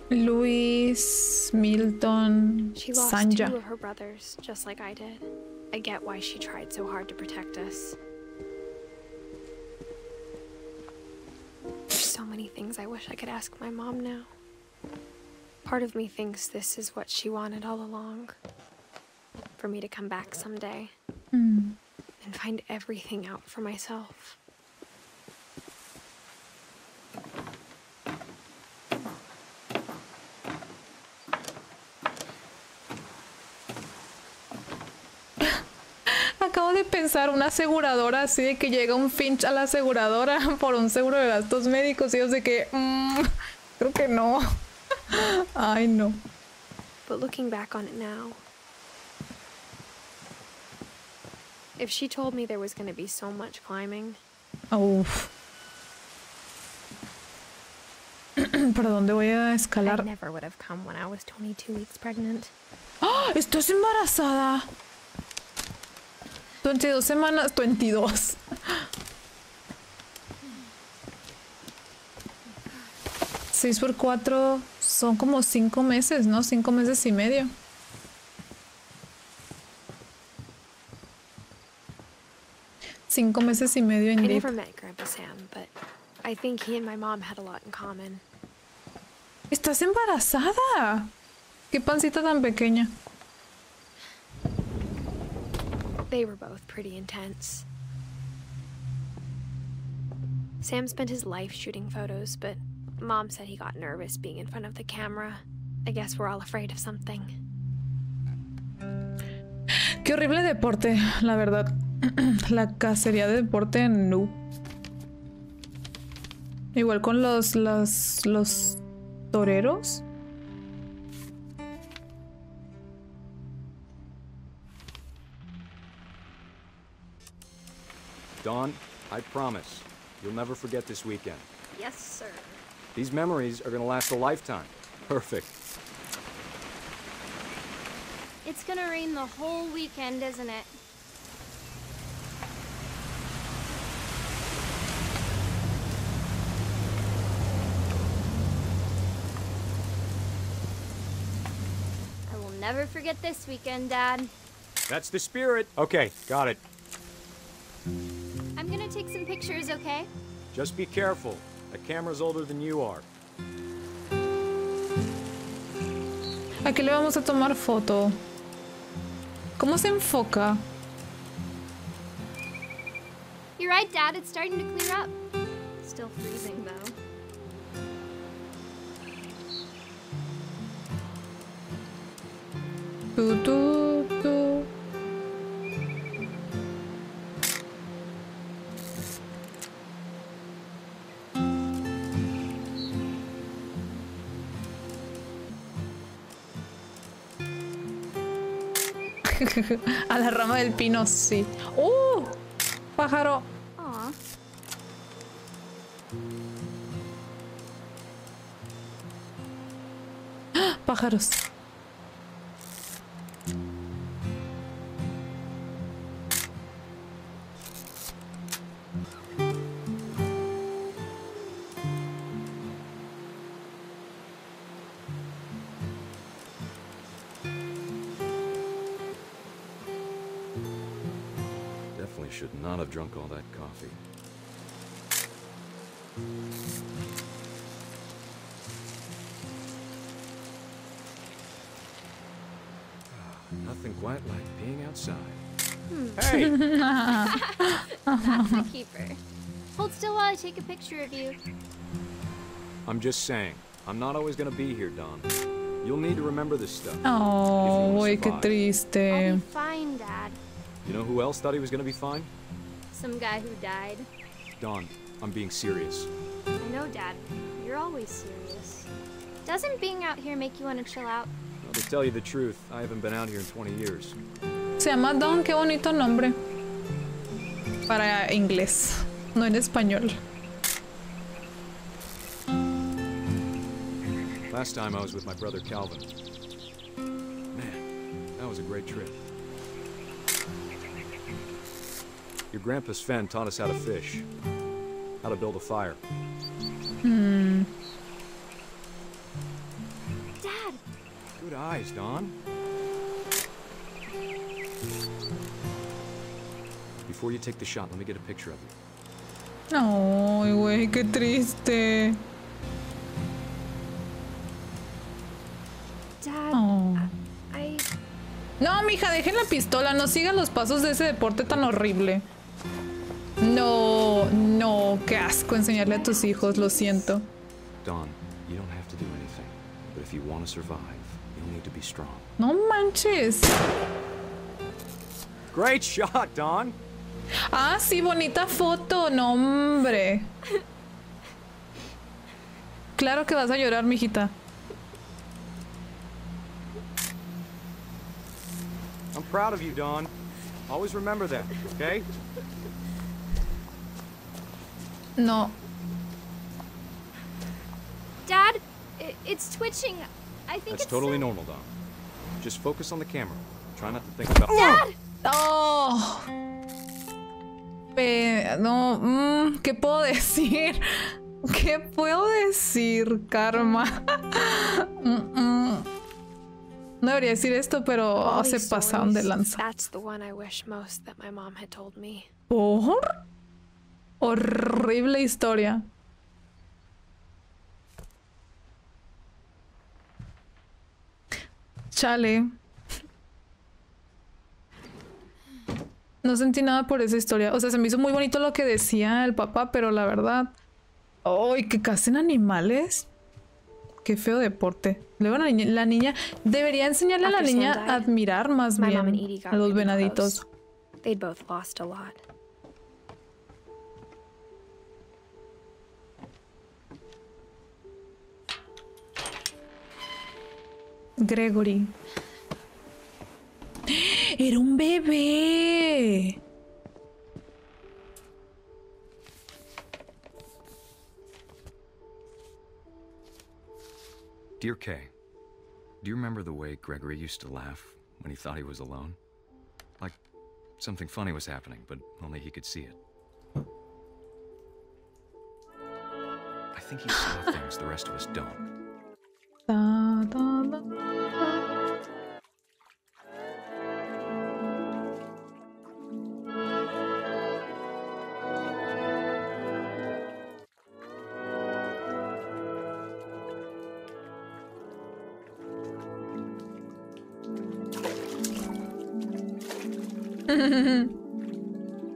S1: Luis, Milton,
S2: She lost
S1: Sanja.
S2: two of her brothers, just like I did. I get why she tried so hard to protect us. There's so many things I wish I could ask my mom now. Part of me thinks this is what she wanted all along. For me to come back someday
S1: Mm.
S2: and find everything out for myself.
S1: Acabo de pensar una aseguradora así de que llega un Finch a la aseguradora por un seguro de gastos médicos y yo sé que mm, creo que no. Ay, no.
S2: But looking back on it now, if she told me there was going to be so much climbing,
S1: Uf. ¿Para dónde voy a
S2: I
S1: escalar?
S2: never would have come when I was 22 weeks pregnant.
S1: ¡Ah! ¡Estás embarazada! 22 semanas, 22. Seis por cuatro son como cinco meses, ¿no? Cinco meses y medio. Cinco meses y medio,
S2: I
S1: Ingrid.
S2: never met Grandpa Sam, but I think he and my mom had a lot in common.
S1: ¡Estás embarazada! ¡Qué pancita tan pequeña!
S2: They were both pretty intense. Sam spent his life shooting photos, but mom said he got nervous being in front of the camera. I guess we're all afraid of something.
S1: Qué horrible deporte, la verdad. La cacería de deporte, no. Igual con los, los, los toreros.
S10: Dawn, I promise, you'll never forget this weekend.
S8: Yes, sir.
S10: These memories are gonna last a lifetime. Perfect.
S3: It's gonna rain the whole weekend, isn't it? Never forget this weekend, Dad.
S10: That's the spirit. Okay, got it.
S11: I'm gonna take some pictures, okay?
S10: Just be careful. That camera's older than you are.
S1: Aquí le vamos a tomar foto. ¿Cómo se enfoca?
S11: You're right, Dad. It's starting to clear up. Still freezing, though.
S1: Tu, tu, tu. A la rama del pino, sí. ¡Uh! Pájaro.
S11: Aw.
S1: Pájaros.
S10: Drunk all that coffee. Ah, nothing quite like being outside. Hey!
S11: That's a keeper. Hold still while I take a picture of you.
S10: I'm just saying, I'm not always gonna be here, Don. You'll need to remember this stuff.
S1: Oh,
S10: wanna
S1: uy, qué
S10: survive.
S11: I'll be fine, Dad.
S10: You know who else thought he was gonna be fine?
S11: Some guy who died.
S10: Don, I'm being serious.
S11: I know, Dad. You're always serious. Doesn't being out here make you want to chill out?
S10: Well, to tell you the truth, I haven't been out here in 20 years.
S1: Se llama Don, qué bonito nombre. Para inglés, no en español.
S10: Last time I was with my brother Calvin. Grandpa Sven taught us how to fish, how to build a fire.
S1: Hmm.
S11: Dad!
S10: Good eyes, Don. Before you take the shot, let me get a picture of you.
S1: Ay, güey, qué triste.
S11: Dad,
S1: Oh. No, mija, dejen la pistola, no sigan los pasos de ese deporte tan horrible. No, no, qué asco enseñarle a tus hijos, lo siento.
S10: Don, you don't have to do anything. But if you want to survive, you'll need to be strong.
S1: No manches.
S10: Great shot, Don!
S1: Ah, sí, bonita foto, no, hombre. Claro que vas a llorar, mijita.
S10: I'm proud of you, Don. Always remember that, okay?
S1: No.
S11: Dad, it's twitching. I think
S10: That's
S11: it's.
S10: totally normal, Don. Just focus on the camera. Try not to think about.
S11: Dad!
S1: Oh. Pe- no, mm, ¿qué puedo decir? ¿Qué puedo decir, Karma? Mm, mm. No debería decir esto, pero se pasaron de lanza.
S2: That's the one I wish most that my mom had told me.
S1: ¿Por? Horrible historia. Chale. No sentí nada por esa historia. O sea, se me hizo muy bonito lo que decía el papá, pero la verdad. ¡Ay, que casen animales! Qué feo deporte. Luego la niña, la niña debería enseñarle a la niña a admirar más bien a los venaditos.
S2: both lost a lot.
S1: Gregory. Era un bebé.
S10: Dear Kay, do you remember the way Gregory used to laugh when he thought he was alone? Like something funny was happening, but only he could see it. I think he saw things the rest of us don't.
S1: Tá, tá, tá.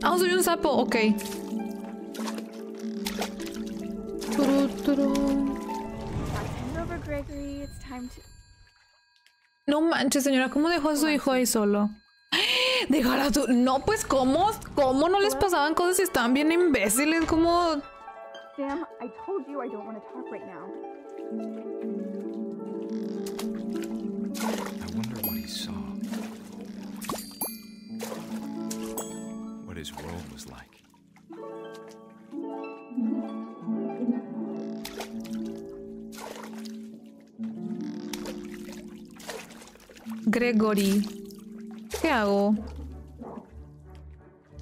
S1: ah, um um sapo, ok. Turu, turu.
S12: Gregory. It's time to.
S1: No manches, señora, ¿cómo dejó a su hijo ahí solo? Dejar a tu... No, pues, ¿cómo? ¿Cómo no les pasaban cosas si estaban bien imbéciles? ¿Cómo...?
S12: Sam, I told you I don't want to talk right now.
S10: I wonder what he saw.
S1: Gregory. ¿Qué hago?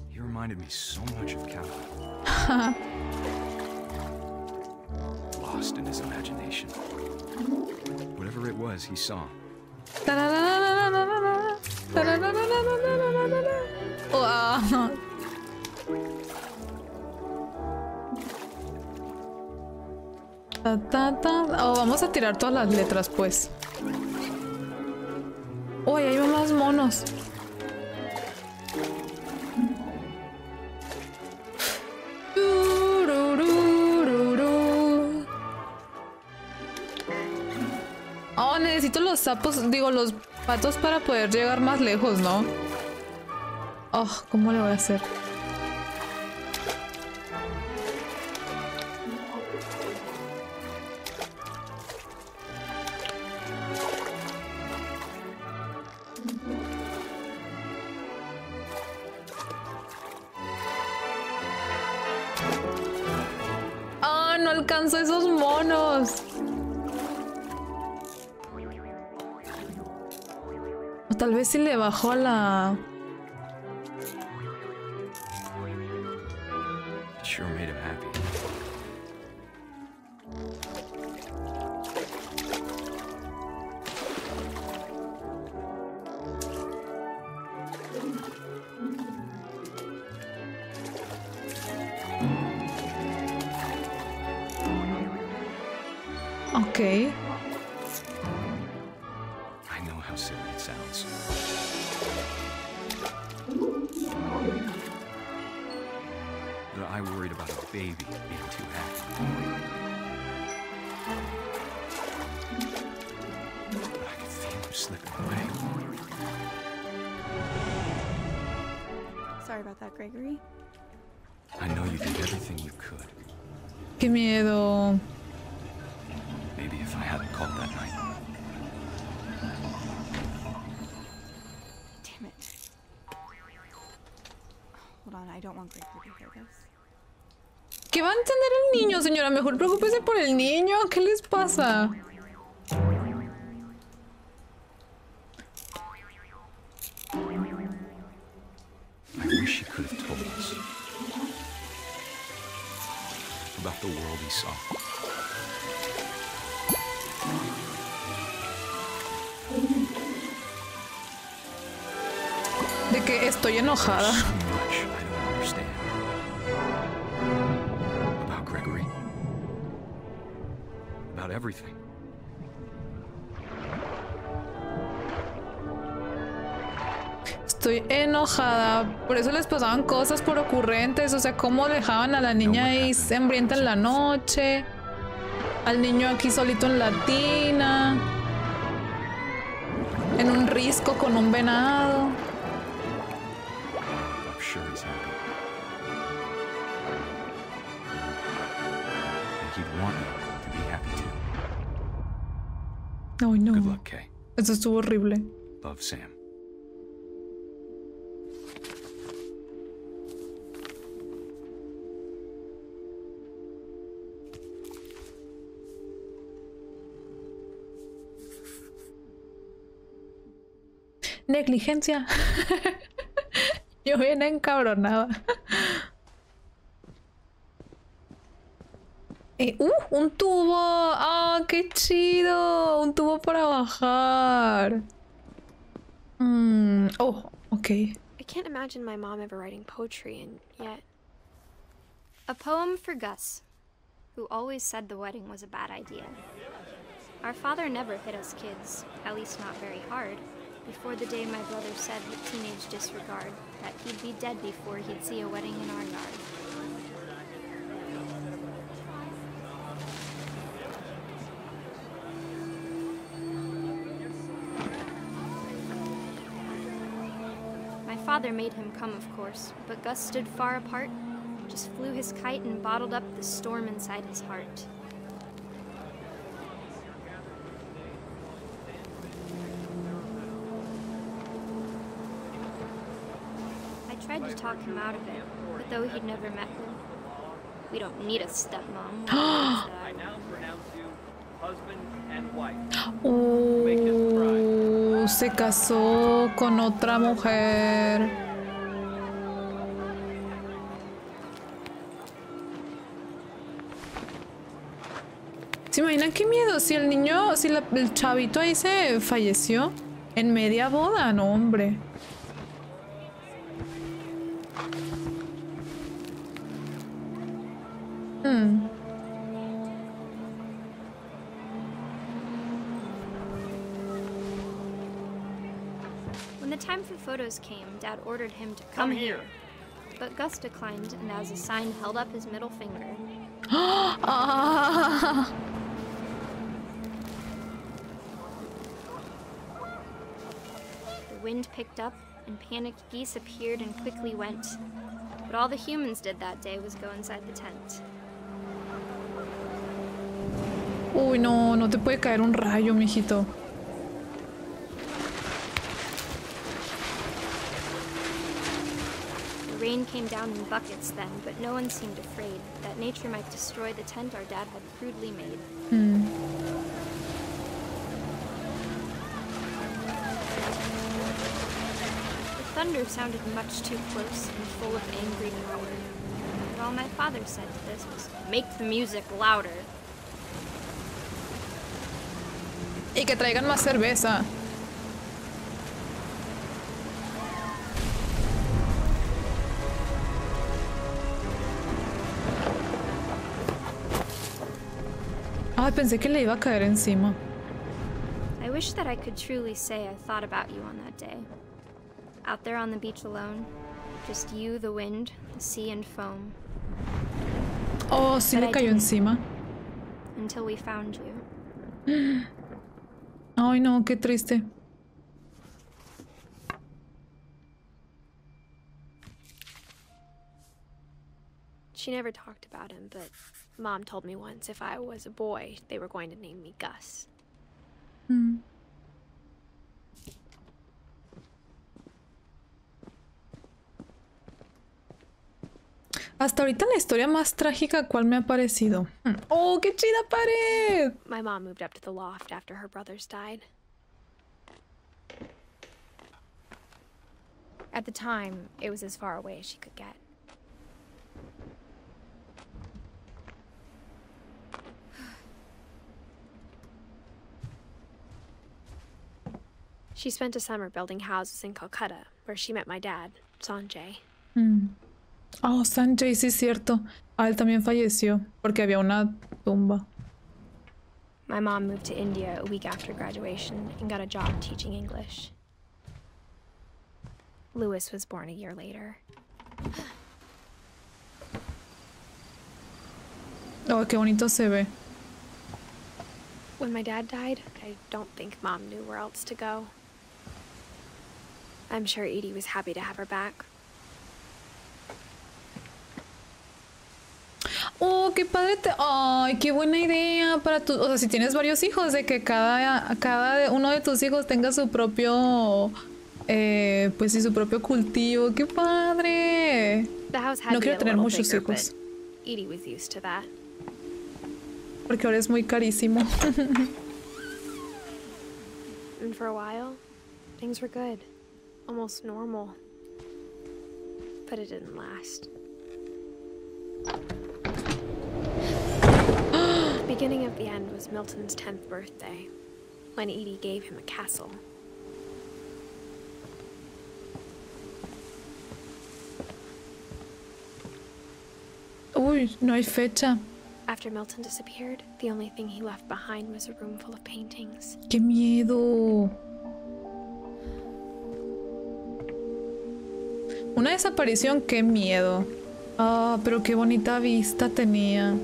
S10: He reminded me so much of Calvin. Lost in his imagination. Whatever it was he saw.
S1: Oh, vamos a tirar todas las letras, pues. Monos. Oh, necesito los sapos, digo, los patos para poder llegar más lejos, ¿no? Oh, ¿cómo le voy a hacer? Si le bajo a la... ¿Qué va a entender el niño, señora? Mejor preocúpese por el niño. ¿Qué les pasa? De que estoy enojada. Enojada. Por eso les pasaban cosas por ocurrentes. O sea, cómo dejaban a la niña ahí hambrienta en la noche. Al niño aquí solito en la tina. En un risco con un venado. Ay, no. Eso estuvo horrible.
S10: Love, Sam.
S1: Negligencia. Yo bien encabronada. Eh, ¡Uh! ¡Un tubo! ¡Ah, qué chido! Un tubo para bajar. Mm, oh, ok.
S2: I can't imagine my mom ever writing poetry, and yet.
S11: A poem for Gus, who always said the wedding was a bad idea. Our father never hit us kids, at least not very hard, before the day my brother said with teenage disregard that he'd be dead before he'd see a wedding in our yard. My father made him come, of course, but Gus stood far apart, just flew his kite and bottled up the storm inside his heart. Tried to talk him out of it, but though he'd never met her, we don't need a stepmom.
S13: I now pronounce you husband and wife.
S1: Uh, se casó con otra mujer. ¿Se imaginan qué miedo? Si el niño, si la- el chavito ahí se falleció en media boda, no hombre. Hmm.
S11: When the time for photos came, Dad ordered him to come,
S13: Come here.
S11: But Gus declined and, as a sign, held up his middle finger.
S1: Ah.
S11: The wind picked up, and panicked geese appeared and quickly went. But all the humans did that day was go inside the tent.
S1: Uy, no, no te puede caer un rayo, mijito.
S11: The rain came down in buckets then, but no one seemed afraid that nature might destroy the tent our dad had crudely made.
S1: Hmm.
S11: The thunder sounded much too close and full of angry power. And all my father said to this was, make the music louder.
S1: Y que traigan más cerveza. Ay, pensé que le iba a caer encima.
S11: I wish that I could truly say I thought about you on that day. Out there on the beach alone, just you, the wind, the sea, and foam,
S1: Oh, sí
S11: But
S1: le
S11: I
S1: cayó encima.
S11: until we found you.
S1: Ay, no, qué triste.
S2: She never talked about him, but Mom told me once if I was a boy, they were going to name me Gus.
S1: Mm. Hasta ahorita la historia más trágica, ¿cuál me ha parecido? Hmm. ¡Oh, qué chida pared!
S2: My mom moved up to the loft after her brothers died. At the time, it was as far away as she could get. She spent a summer building houses in Calcutta, where she met my dad, Sanjay.
S1: Mm. Oh, Sanjay, sí es cierto. Ah, él también falleció porque había una tumba.
S2: My mom moved to India a week after graduation and got a job teaching English. Lewis was born a year later.
S1: Oh, qué bonito se ve.
S2: When my dad died, I don't think mom knew where else to go. I'm sure Edie was happy to have her back.
S1: Oh, qué padre te... Ay, qué buena idea para tu... O sea, si tienes varios hijos, de que cada, cada uno de tus hijos tenga su propio... Eh, pues sí, su propio cultivo. ¡Qué padre! No quiero tener muchos hijos. Porque ahora es muy carísimo.
S2: And for a while, things were good. Almost normal. But it didn't last. The beginning of the end was Milton's 10th birthday, when Edie gave him a castle.
S1: Uy, no fecha.
S2: After Milton disappeared, the only thing he left behind was a room full of paintings.
S1: ¡Qué miedo! Una desaparición, qué miedo. Ah, pero qué bonita vista tenía.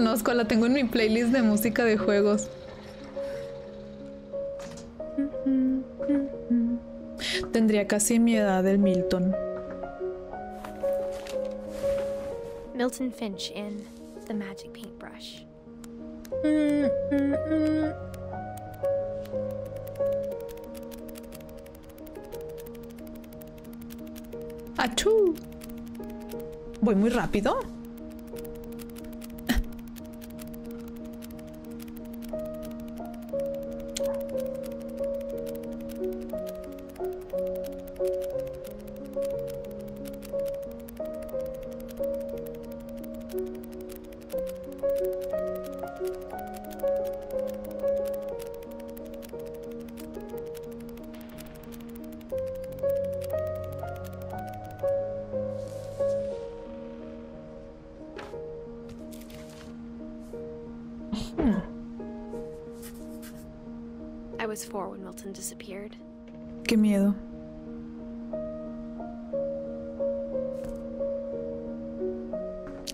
S1: Conozco, la tengo en mi playlist de música de juegos. Tendría casi mi edad del Milton.
S2: Milton Finch in The Magic Paintbrush.
S1: ¡Achú! ¿Voy muy rápido?
S2: Was four when Milton disappeared.
S1: Qué miedo.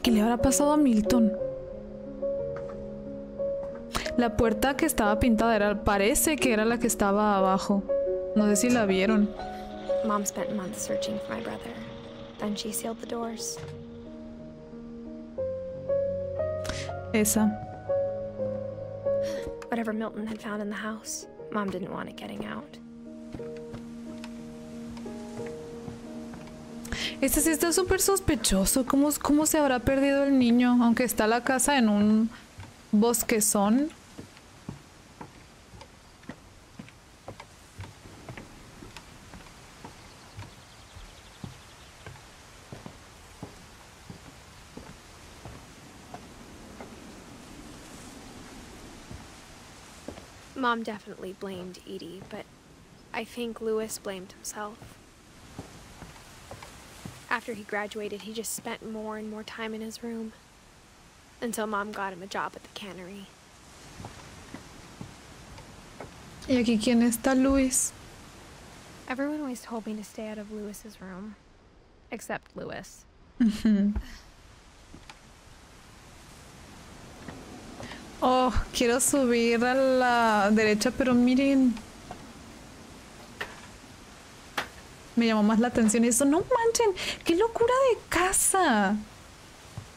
S1: ¿Qué le habrá pasado a Milton? La puerta que estaba pintada era, parece que era la que estaba abajo. No sé si la vieron.
S2: Mom spent months searching for my brother. Then she sealed the doors.
S1: Esa.
S2: Whatever Milton had found in the house, Mom didn't want it getting out.
S1: Este sí está súper sospechoso. ¿Cómo, ¿Cómo se habrá perdido el niño? Aunque está la casa en un bosquezón.
S2: Mom definitely blamed Edie, but I think Lewis blamed himself. After he graduated, he just spent more and more time in his room. Until Mom got him a job at the cannery.
S1: ¿Y aquí quién está Luis?
S2: Everyone always told me to stay out of Lewis's room. Except Lewis.
S1: quiero subir a la derecha, pero miren. Me llamó más la atención eso. No manchen, qué locura de casa.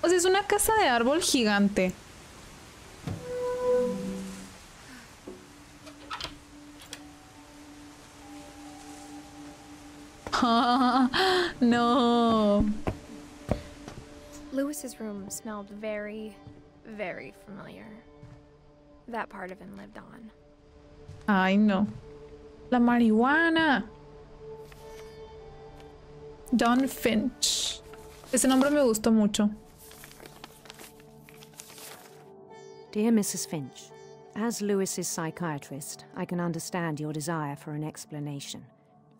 S1: O sea, es una casa de árbol gigante. no.
S2: Lewis's room smelled very, very familiar. That part of him lived on.
S1: I know. La marihuana. Don Finch. Ese nombre me gustó mucho.
S14: Dear Mrs. Finch, as Lewis's psychiatrist, I can understand your desire for an explanation.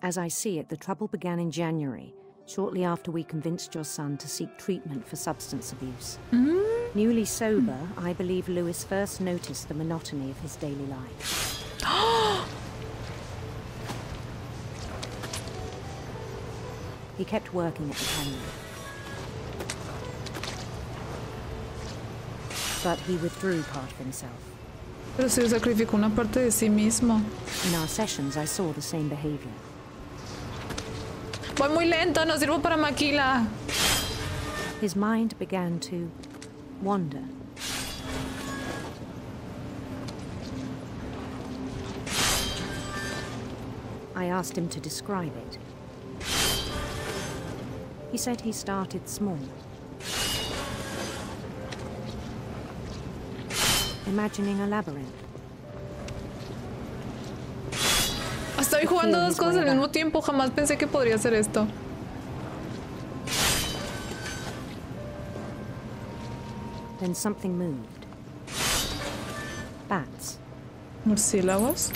S14: As I see it, the trouble began in January, shortly after we convinced your son to seek treatment for substance abuse. Mm-hmm. Newly sober, I believe Lewis first noticed the monotony of his daily life. He kept working at the cannery. But he withdrew part of himself.
S1: Pero se sacrificó una parte de sí mismo.
S14: In our sessions, I saw the same behavior.
S1: Voy muy lento, no sirvo para maquila.
S14: His mind began to wander. I asked him to describe it. He said he started small. Imagining a labyrinth.
S1: Estoy jugando dos cosas al mismo tiempo. Jamás pensé que podría hacer esto.
S14: Then something moved. Bats.
S1: And?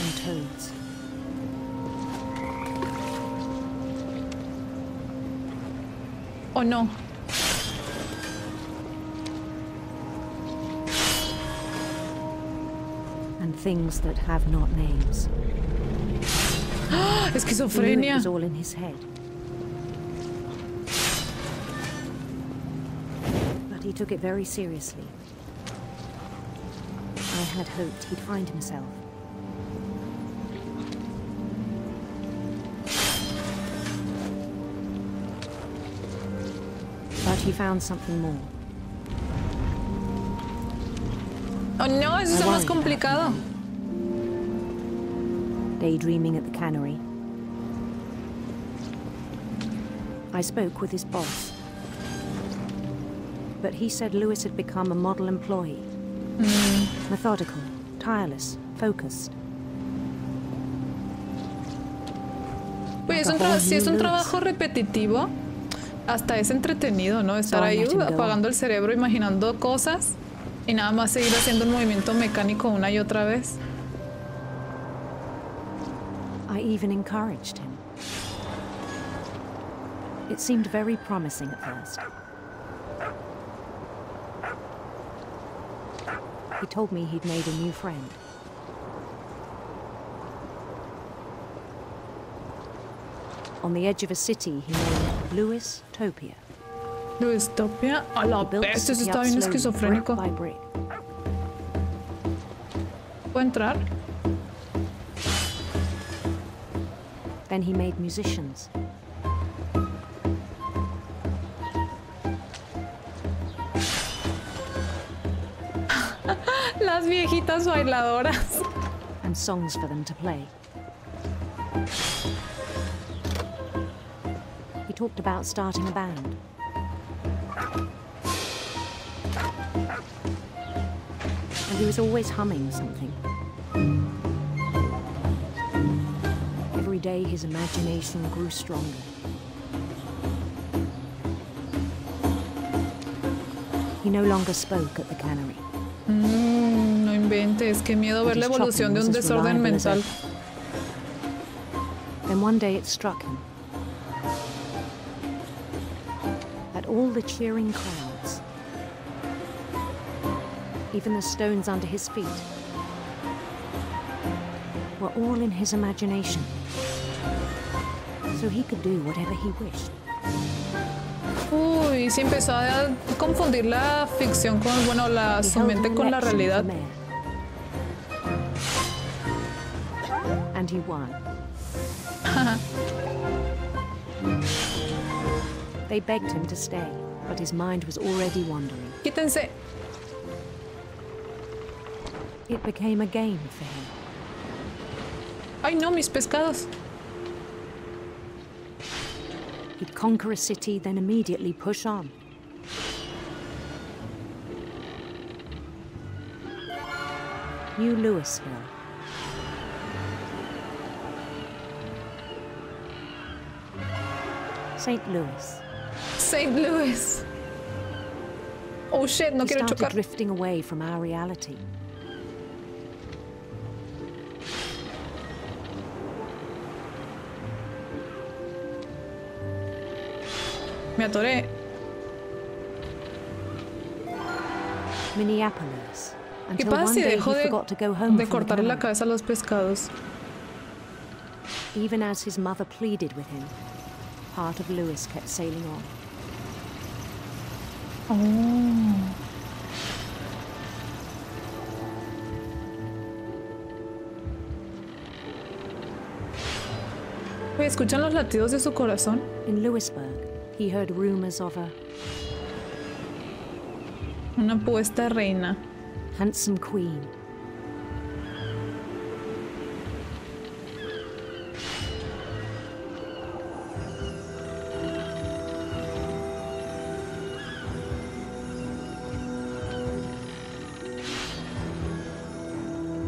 S14: And toads.
S1: Oh no.
S14: And things that have not names. It's Schizophrenia. It was all in his head. He took it very seriously. I had hoped he'd find himself. But he found something more.
S1: Oh no, eso es más complicado.
S14: daydreaming at the cannery. I spoke with his boss. But he said Lewis had become a model employee. Methodical, tireless, focused.
S1: Pues es un si es un trabajo repetitivo, hasta es entretenido, ¿no? Estar
S14: So
S1: ahí apagando el cerebro, imaginando cosas y nada más seguir haciendo un movimiento mecánico una y otra vez.
S14: I even encouraged him. It seemed very promising at first. He told me he'd made a new friend. On the edge of a city he named Louis Topia.
S1: Luistopia, a la
S14: He built the
S1: bestia,
S14: city
S1: está bien esquizofrénico.
S14: brick by brick.
S1: ¿Puedo entrar?
S14: Then he made musicians.
S1: Viejitas bailadoras.
S14: and songs for them to play. He talked about starting a band. And he was always humming something. Every day his imagination grew stronger. He no longer spoke at the cannery.
S1: Mm, no inventes, qué miedo ver la evolución de un desorden mental.
S14: Then one day it struck him that all the cheering crowds, even the stones under his feet, were all in his imagination. So he could do whatever he wished.
S1: Uy, sí empezó a confundir la ficción con, bueno, la, su mente con la realidad.
S14: And he won. They begged him to stay, but his mind was already wandering.
S1: Quítense.
S14: It became a game for him.
S1: Ay, no, mis pescados.
S14: He'd conquer a city, then immediately push on. New Louisville. St. Louis.
S1: St. Louis. Oh shit, no
S14: he
S1: quiero
S14: started
S1: chocar.
S14: drifting away from our reality.
S1: Me atoré.
S14: Minneapolis.
S1: ¿Qué pasa si
S14: he
S1: de, de cortarle la cabeza a los pescados?
S14: Even as his mother pleaded with him, part of Lewis kept sailing on.
S1: Oh. ¿escuchan los latidos de su corazón?
S14: In Lewisburg, he heard rumors of a
S1: Una puesta reina.
S14: handsome queen.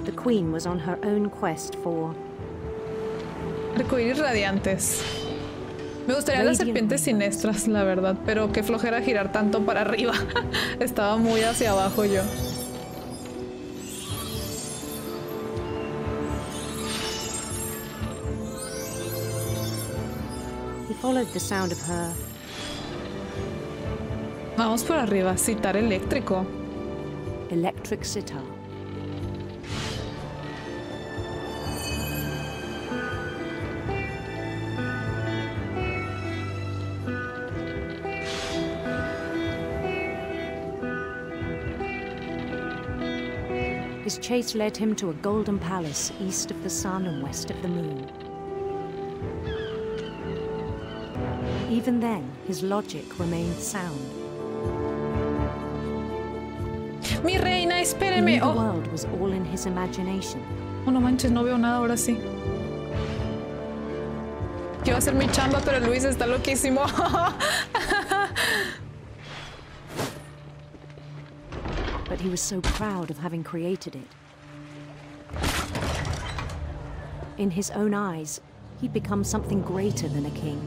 S14: The queen was on her own quest for
S1: Arcoíris radiantes. Me gustaría las serpientes siniestras, la verdad, pero qué flojera girar tanto para arriba. Estaba muy hacia abajo yo.
S14: He followed the sound of her
S1: Vamos por arriba, citar eléctrico.
S14: Electric sitar. His chase led him to a golden palace east of the sun and west of the moon. Even then, his logic remained sound.
S1: Mi reina, espéreme.
S14: knew the
S1: Oh,
S14: world was all in his imagination.
S1: oh, no manches, no veo nada ahora sí. Quiero hacer mi chamba, pero Luis está loquísimo.
S14: he was so proud of having created it. In his own eyes, he'd become something greater than a king.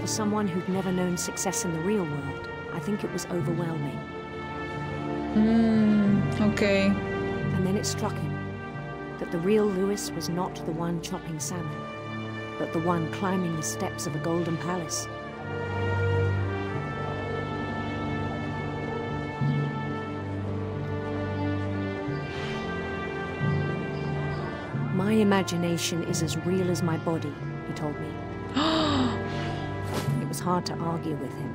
S14: For someone who'd never known success in the real world, I think it was overwhelming.
S1: Mm, okay.
S14: And then it struck him that the real Lewis was not the one chopping salmon, but the one climbing the steps of a golden palace. My imagination is as real as my body, he told me. it was hard to argue with him.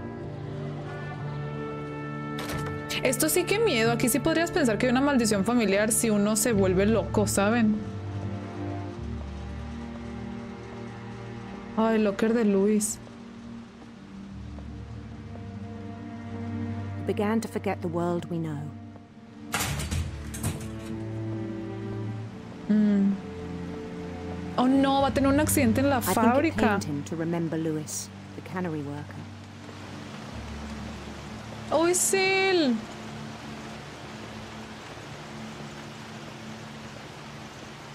S1: Esto sí que miedo. Aquí sí podrías pensar que hay una maldición familiar si uno se vuelve loco, ¿saben? Ay, locker de Luis.
S14: Began to forget the world we know.
S1: Mm. Oh no, va a tener un accidente en la
S14: I think it
S1: fábrica.
S14: him to remember Lewis, the cannery worker.
S1: Oh, es él.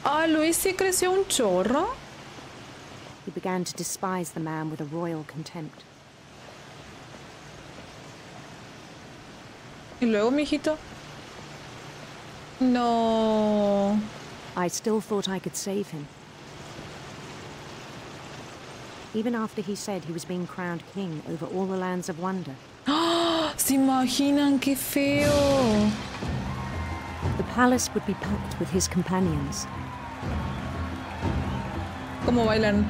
S1: Ah, Luis sí creció un chorro.
S14: He began to despise the man with a royal contempt.
S1: Y luego, mijito. No.
S14: I still thought I could save him. Even after he said he was being crowned king over all the lands of wonder.
S1: ¡Ah! ¿Se imaginan qué feo?
S14: The palace would be packed with his companions.
S1: ¿Cómo bailan?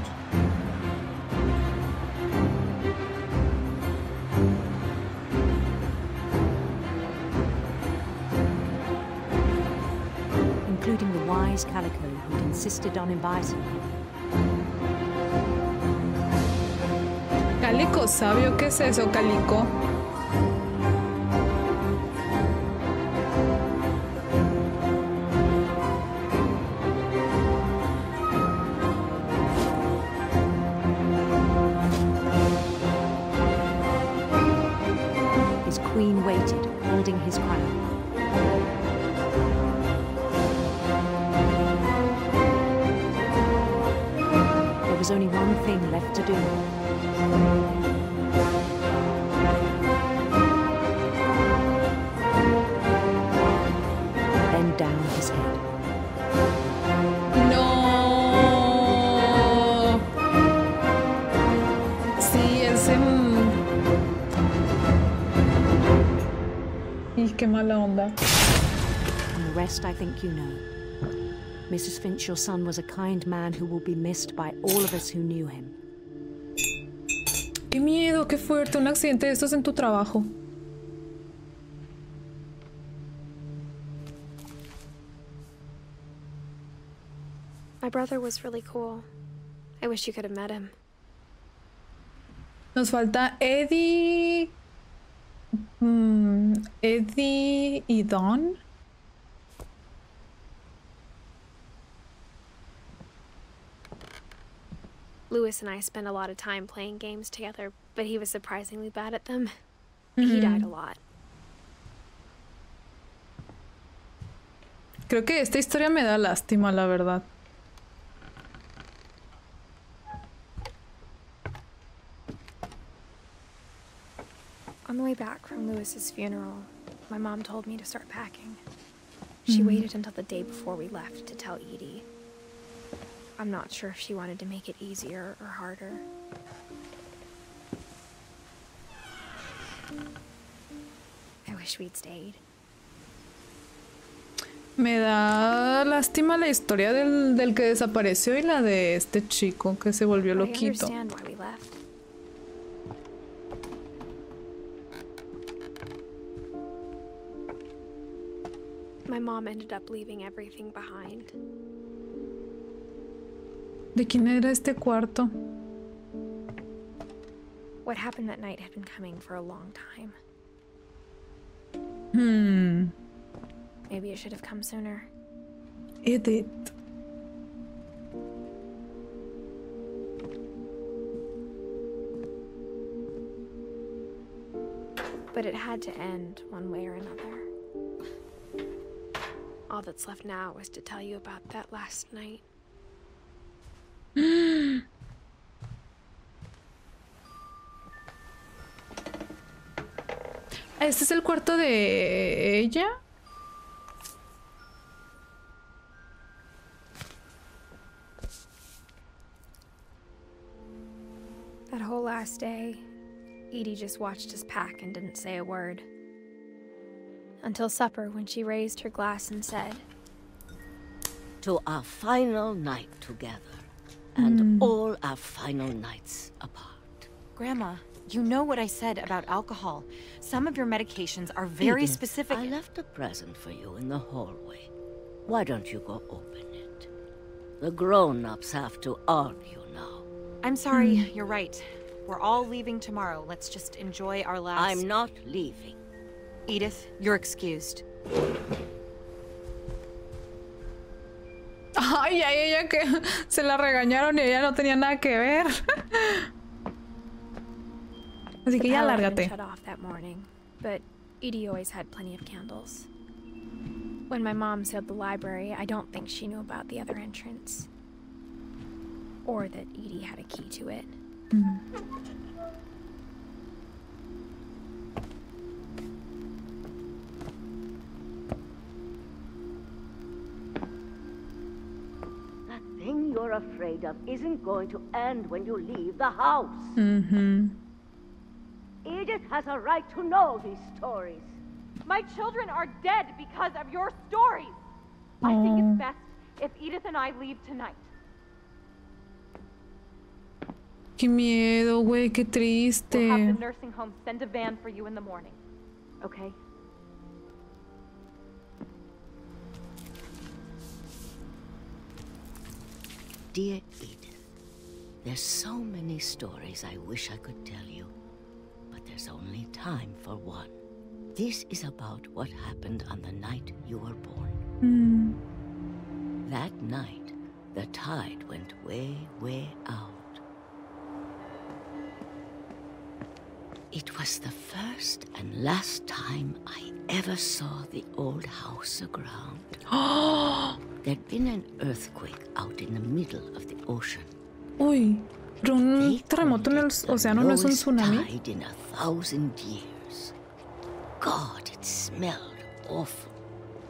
S14: Including the wise Calico who'd insisted on inviting him.
S1: Calico sabio, ¿qué es eso, Calico?
S14: Bend down his head.
S1: No. Sí, ese. Y qué mala onda.
S14: And the rest I think you know. Mrs. Finch, your son was a kind man who will be missed by all of us who knew him.
S1: Qué miedo, qué fuerte. Un accidente de estos en tu trabajo.
S15: My brother was really cool. I wish you could have met him.
S1: Nos falta Eddie. mm, Eddie y Don.
S15: Lewis and I spent a lot of time playing games together, but he was surprisingly bad at them. He died a lot.
S1: Creo que esta historia me da lástima, la verdad.
S2: On the way back from Lewis's funeral, my mom told me to start packing. She
S1: Mhm.
S2: waited until the day before we left to tell Edie. I'm not sure if she wanted to make it easier or harder. I wish we'd stayed.
S1: Me da lástima la historia del, del que desapareció y la de este chico que se volvió
S2: I understand why we left. My mom ended up leaving everything behind.
S1: ¿De quién era este cuarto?
S2: What happened that night had been coming for a long time.
S1: Hmm.
S2: Maybe it should have come sooner.
S1: It did.
S2: But it had to end one way or another. All that's left now is to tell you about that last night.
S1: ¿Este es el cuarto de eh, ella?
S2: That whole last day, Edie just watched us pack and didn't say a word. Until supper, when she raised her glass and said,
S16: To our final night together, and
S17: Mm.
S16: all our final nights apart.
S17: Grandma, you know what I said about alcohol. Some of your medications are very
S16: Edith,
S17: specific.
S16: I left a present for you in the hallway. Why don't you go open it? The grown-ups have to argue now.
S17: I'm sorry, you're right. We're all leaving tomorrow. Let's just enjoy our last.
S16: I'm not leaving.
S17: Edith, you're excused.
S1: Ay, ay, ella que se la regañaron y ella no tenía nada que ver. Así que ya
S2: power had been
S1: lárgate.
S2: shut off that morning, but Edie always had plenty of candles. When my mom sealed the library, I don't think she knew about the other entrance. Or that Edie had a key to it.
S16: That you're afraid of isn't going to end when you leave the house.
S1: Ujú.
S16: Edith has a right to know these stories.
S12: My children are dead because of your stories. I think it's best if Edith and I leave tonight.
S1: Qué miedo, güey, qué triste.
S12: We'll have the nursing home send a van for you in the morning. Okay?
S16: Dear Edith, there's so many stories I wish I could tell you, but there's only time for one. This is about what happened on the night you were born.
S1: Mm.
S16: That night, the tide went way, way out. It was the first and last time I ever saw the old house aground. There'd been an earthquake out in the middle of the ocean.
S1: Uy, pero un terremoto en el océano no es un tsunami.
S16: in a thousand years. God, it smelled awful.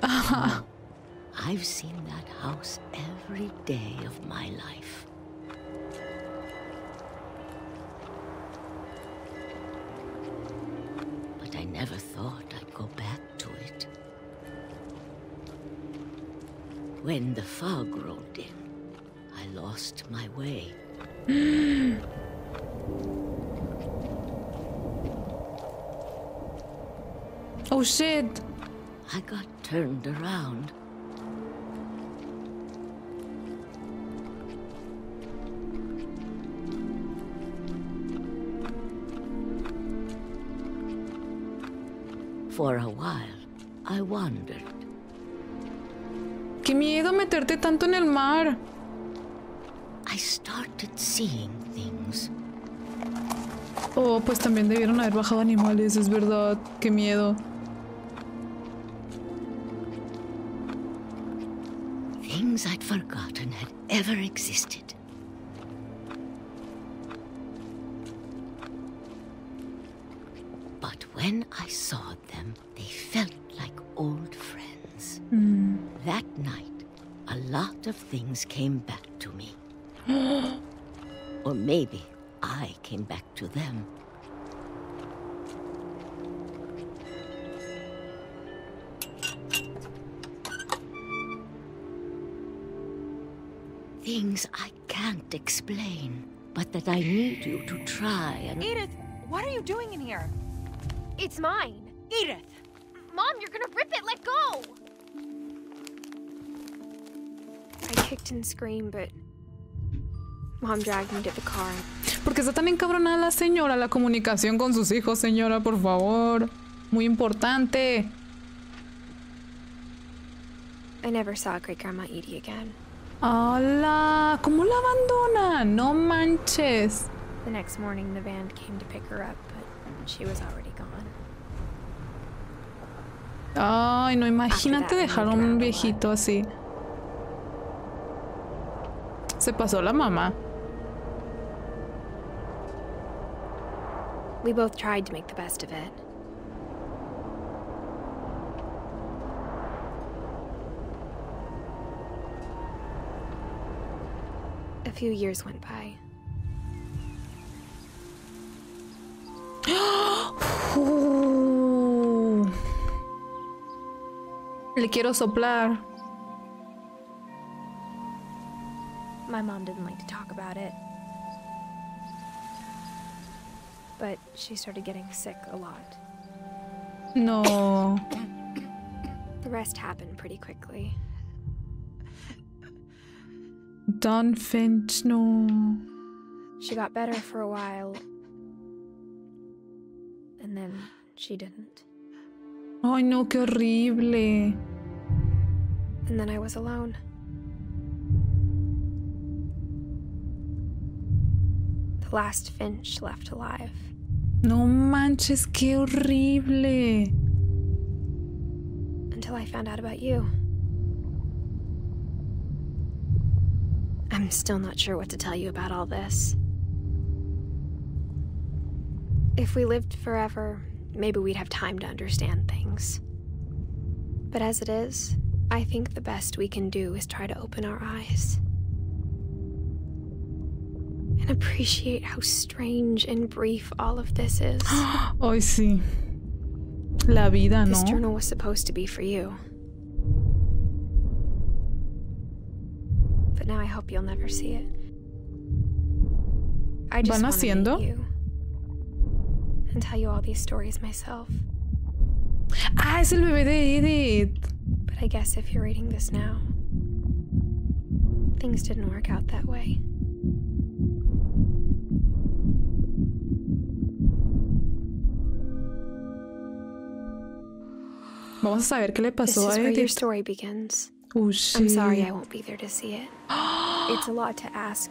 S16: I've seen that house every day of my life. Never thought I'd go back to it. When the fog rolled in, I lost my way.
S1: Oh shit.
S16: I got turned around. For a while, I wandered.
S1: Qué miedo meterte tanto en el mar.
S16: I started seeing things.
S1: Oh, pues también debieron haber bajado animales, es verdad. Qué miedo.
S16: Things I'd forgotten had ever existed. Things came back to me. or maybe I came back to them. Things I can't explain, but that I need you to try and.
S17: Edith, what are you doing in here?
S2: It's mine.
S17: Edith!
S2: Mom, you're gonna rip it! Let go! Kicked and screamed, but Mom dragged me to the car.
S1: Porque está tan encabronada la señora, la comunicación con sus hijos, señora, por favor. Muy importante.
S2: I never saw Great Grandma Edie again.
S1: ¡Hala! ¿Cómo la abandonan? No manches.
S2: The next morning, the van came to pick her up, but she was already gone.
S1: Ay, no, imagínate dejar a un viejito así. Se pasó la mamá.
S2: We both tried to make the best of it. A few years went by.
S1: Le quiero soplar.
S2: My mom didn't like to talk about it. But she started getting sick a lot.
S1: No.
S2: The rest happened pretty quickly.
S1: Don Finch, no.
S2: She got better for a while. And then she didn't.
S1: Ay, no, qué horrible.
S2: And then I was alone. Last Finch left alive.
S1: No manches, qué horrible.
S2: Until I found out about you. I'm still not sure what to tell you about all this. If we lived forever, maybe we'd have time to understand things. But as it is, I think the best we can do is try to open our eyes. And appreciate how strange and brief all of this is.
S1: Ay, sí. La vida,
S2: This
S1: ¿no?
S2: journal was supposed to be for you. But now I hope you'll never see it. I just
S1: ¿Va
S2: want to meet you and tell you all these stories myself.
S1: Ah, es el bebé de Edith.
S2: But I guess if you're reading this now, things didn't work out that way.
S1: Vamos a saber qué le pasó a Edith. Oh,
S2: I'm sorry
S1: shit.
S2: I won't be there to see it. it's a lot to ask,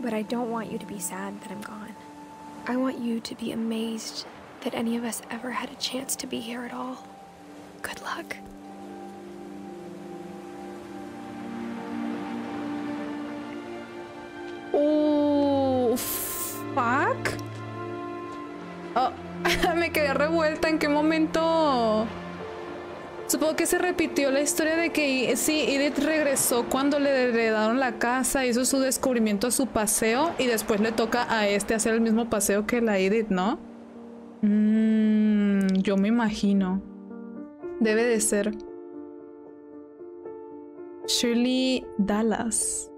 S2: but I don't want you to be sad that I'm gone. I want you to be amazed that any of us ever had a chance to be here at all. Good luck.
S1: Oh, fuck. Oh, me quedé revuelta. ¿En qué momento? Supongo que se repitió la historia de que sí, Edith regresó cuando le heredaron la casa, hizo su descubrimiento su paseo y después le toca a este hacer el mismo paseo que la Edith, ¿no? Mm, yo me imagino. Debe de ser. Shirley Dallas.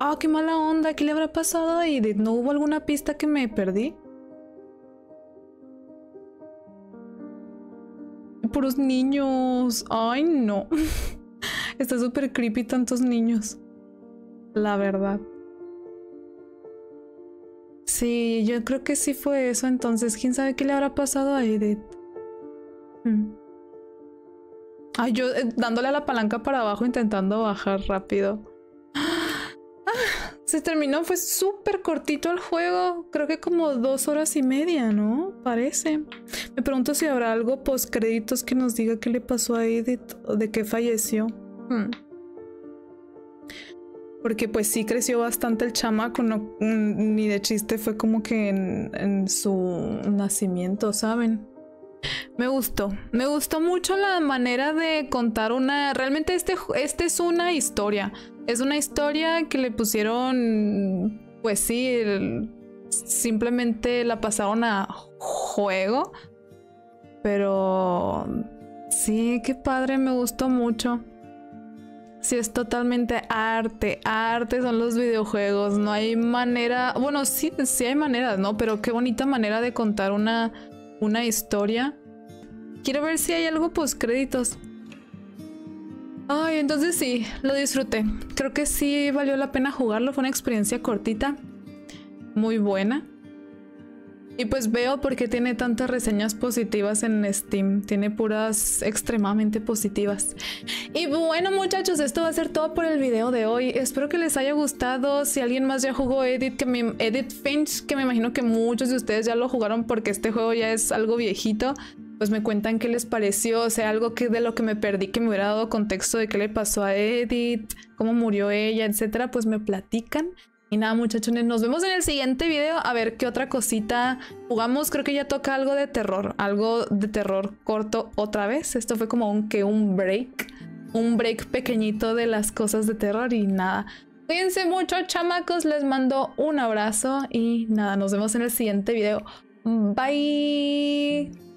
S1: Ah, qué mala onda. ¿Qué le habrá pasado a Edith? ¿No hubo alguna pista que me perdí? Puros niños. Ay, no. Está súper creepy tantos niños. La verdad. Sí, yo creo que sí fue eso. Entonces, ¿quién sabe qué le habrá pasado a Edith? Hmm. Ay, yo eh, dándole a la palanca para abajo intentando bajar rápido. Se terminó, fue súper cortito el juego. Creo que como dos horas y media, ¿no? Parece. Me pregunto si habrá algo post créditos que nos diga qué le pasó a Edith o de qué falleció. Hmm. Porque pues sí creció bastante el chamaco, no, mm, ni de chiste fue como que en, en su nacimiento, ¿saben? Me gustó, me gustó mucho la manera de contar una... Realmente este, este es una historia. Es una historia que le pusieron, pues sí, simplemente la pasaron a juego. Pero sí, qué padre, me gustó mucho. Sí, es totalmente arte, arte son los videojuegos, no hay manera, bueno, sí, sí hay maneras, ¿no? Pero qué bonita manera de contar una, una historia Quiero ver si hay algo post créditos. Ay, entonces sí, lo disfruté. Creo que sí valió la pena jugarlo. Fue una experiencia cortita. Muy buena. Y pues veo por qué tiene tantas reseñas positivas en Steam. Tiene puras extremadamente positivas. Y bueno muchachos, esto va a ser todo por el video de hoy. Espero que les haya gustado. Si alguien más ya jugó Edit, que Edit Finch, que me imagino que muchos de ustedes ya lo jugaron porque este juego ya es algo viejito pues me cuentan qué les pareció, o sea, algo que de lo que me perdí, que me hubiera dado contexto de qué le pasó a Edith, cómo murió ella, etcétera, pues me platican. Y nada, muchachones, nos vemos en el siguiente video a ver qué otra cosita jugamos. Creo que ya toca algo de terror, algo de terror corto otra vez. Esto fue como un que un break, un break pequeñito de las cosas de terror y nada. Cuídense mucho, chamacos, les mando un abrazo y nada, nos vemos en el siguiente video. Bye.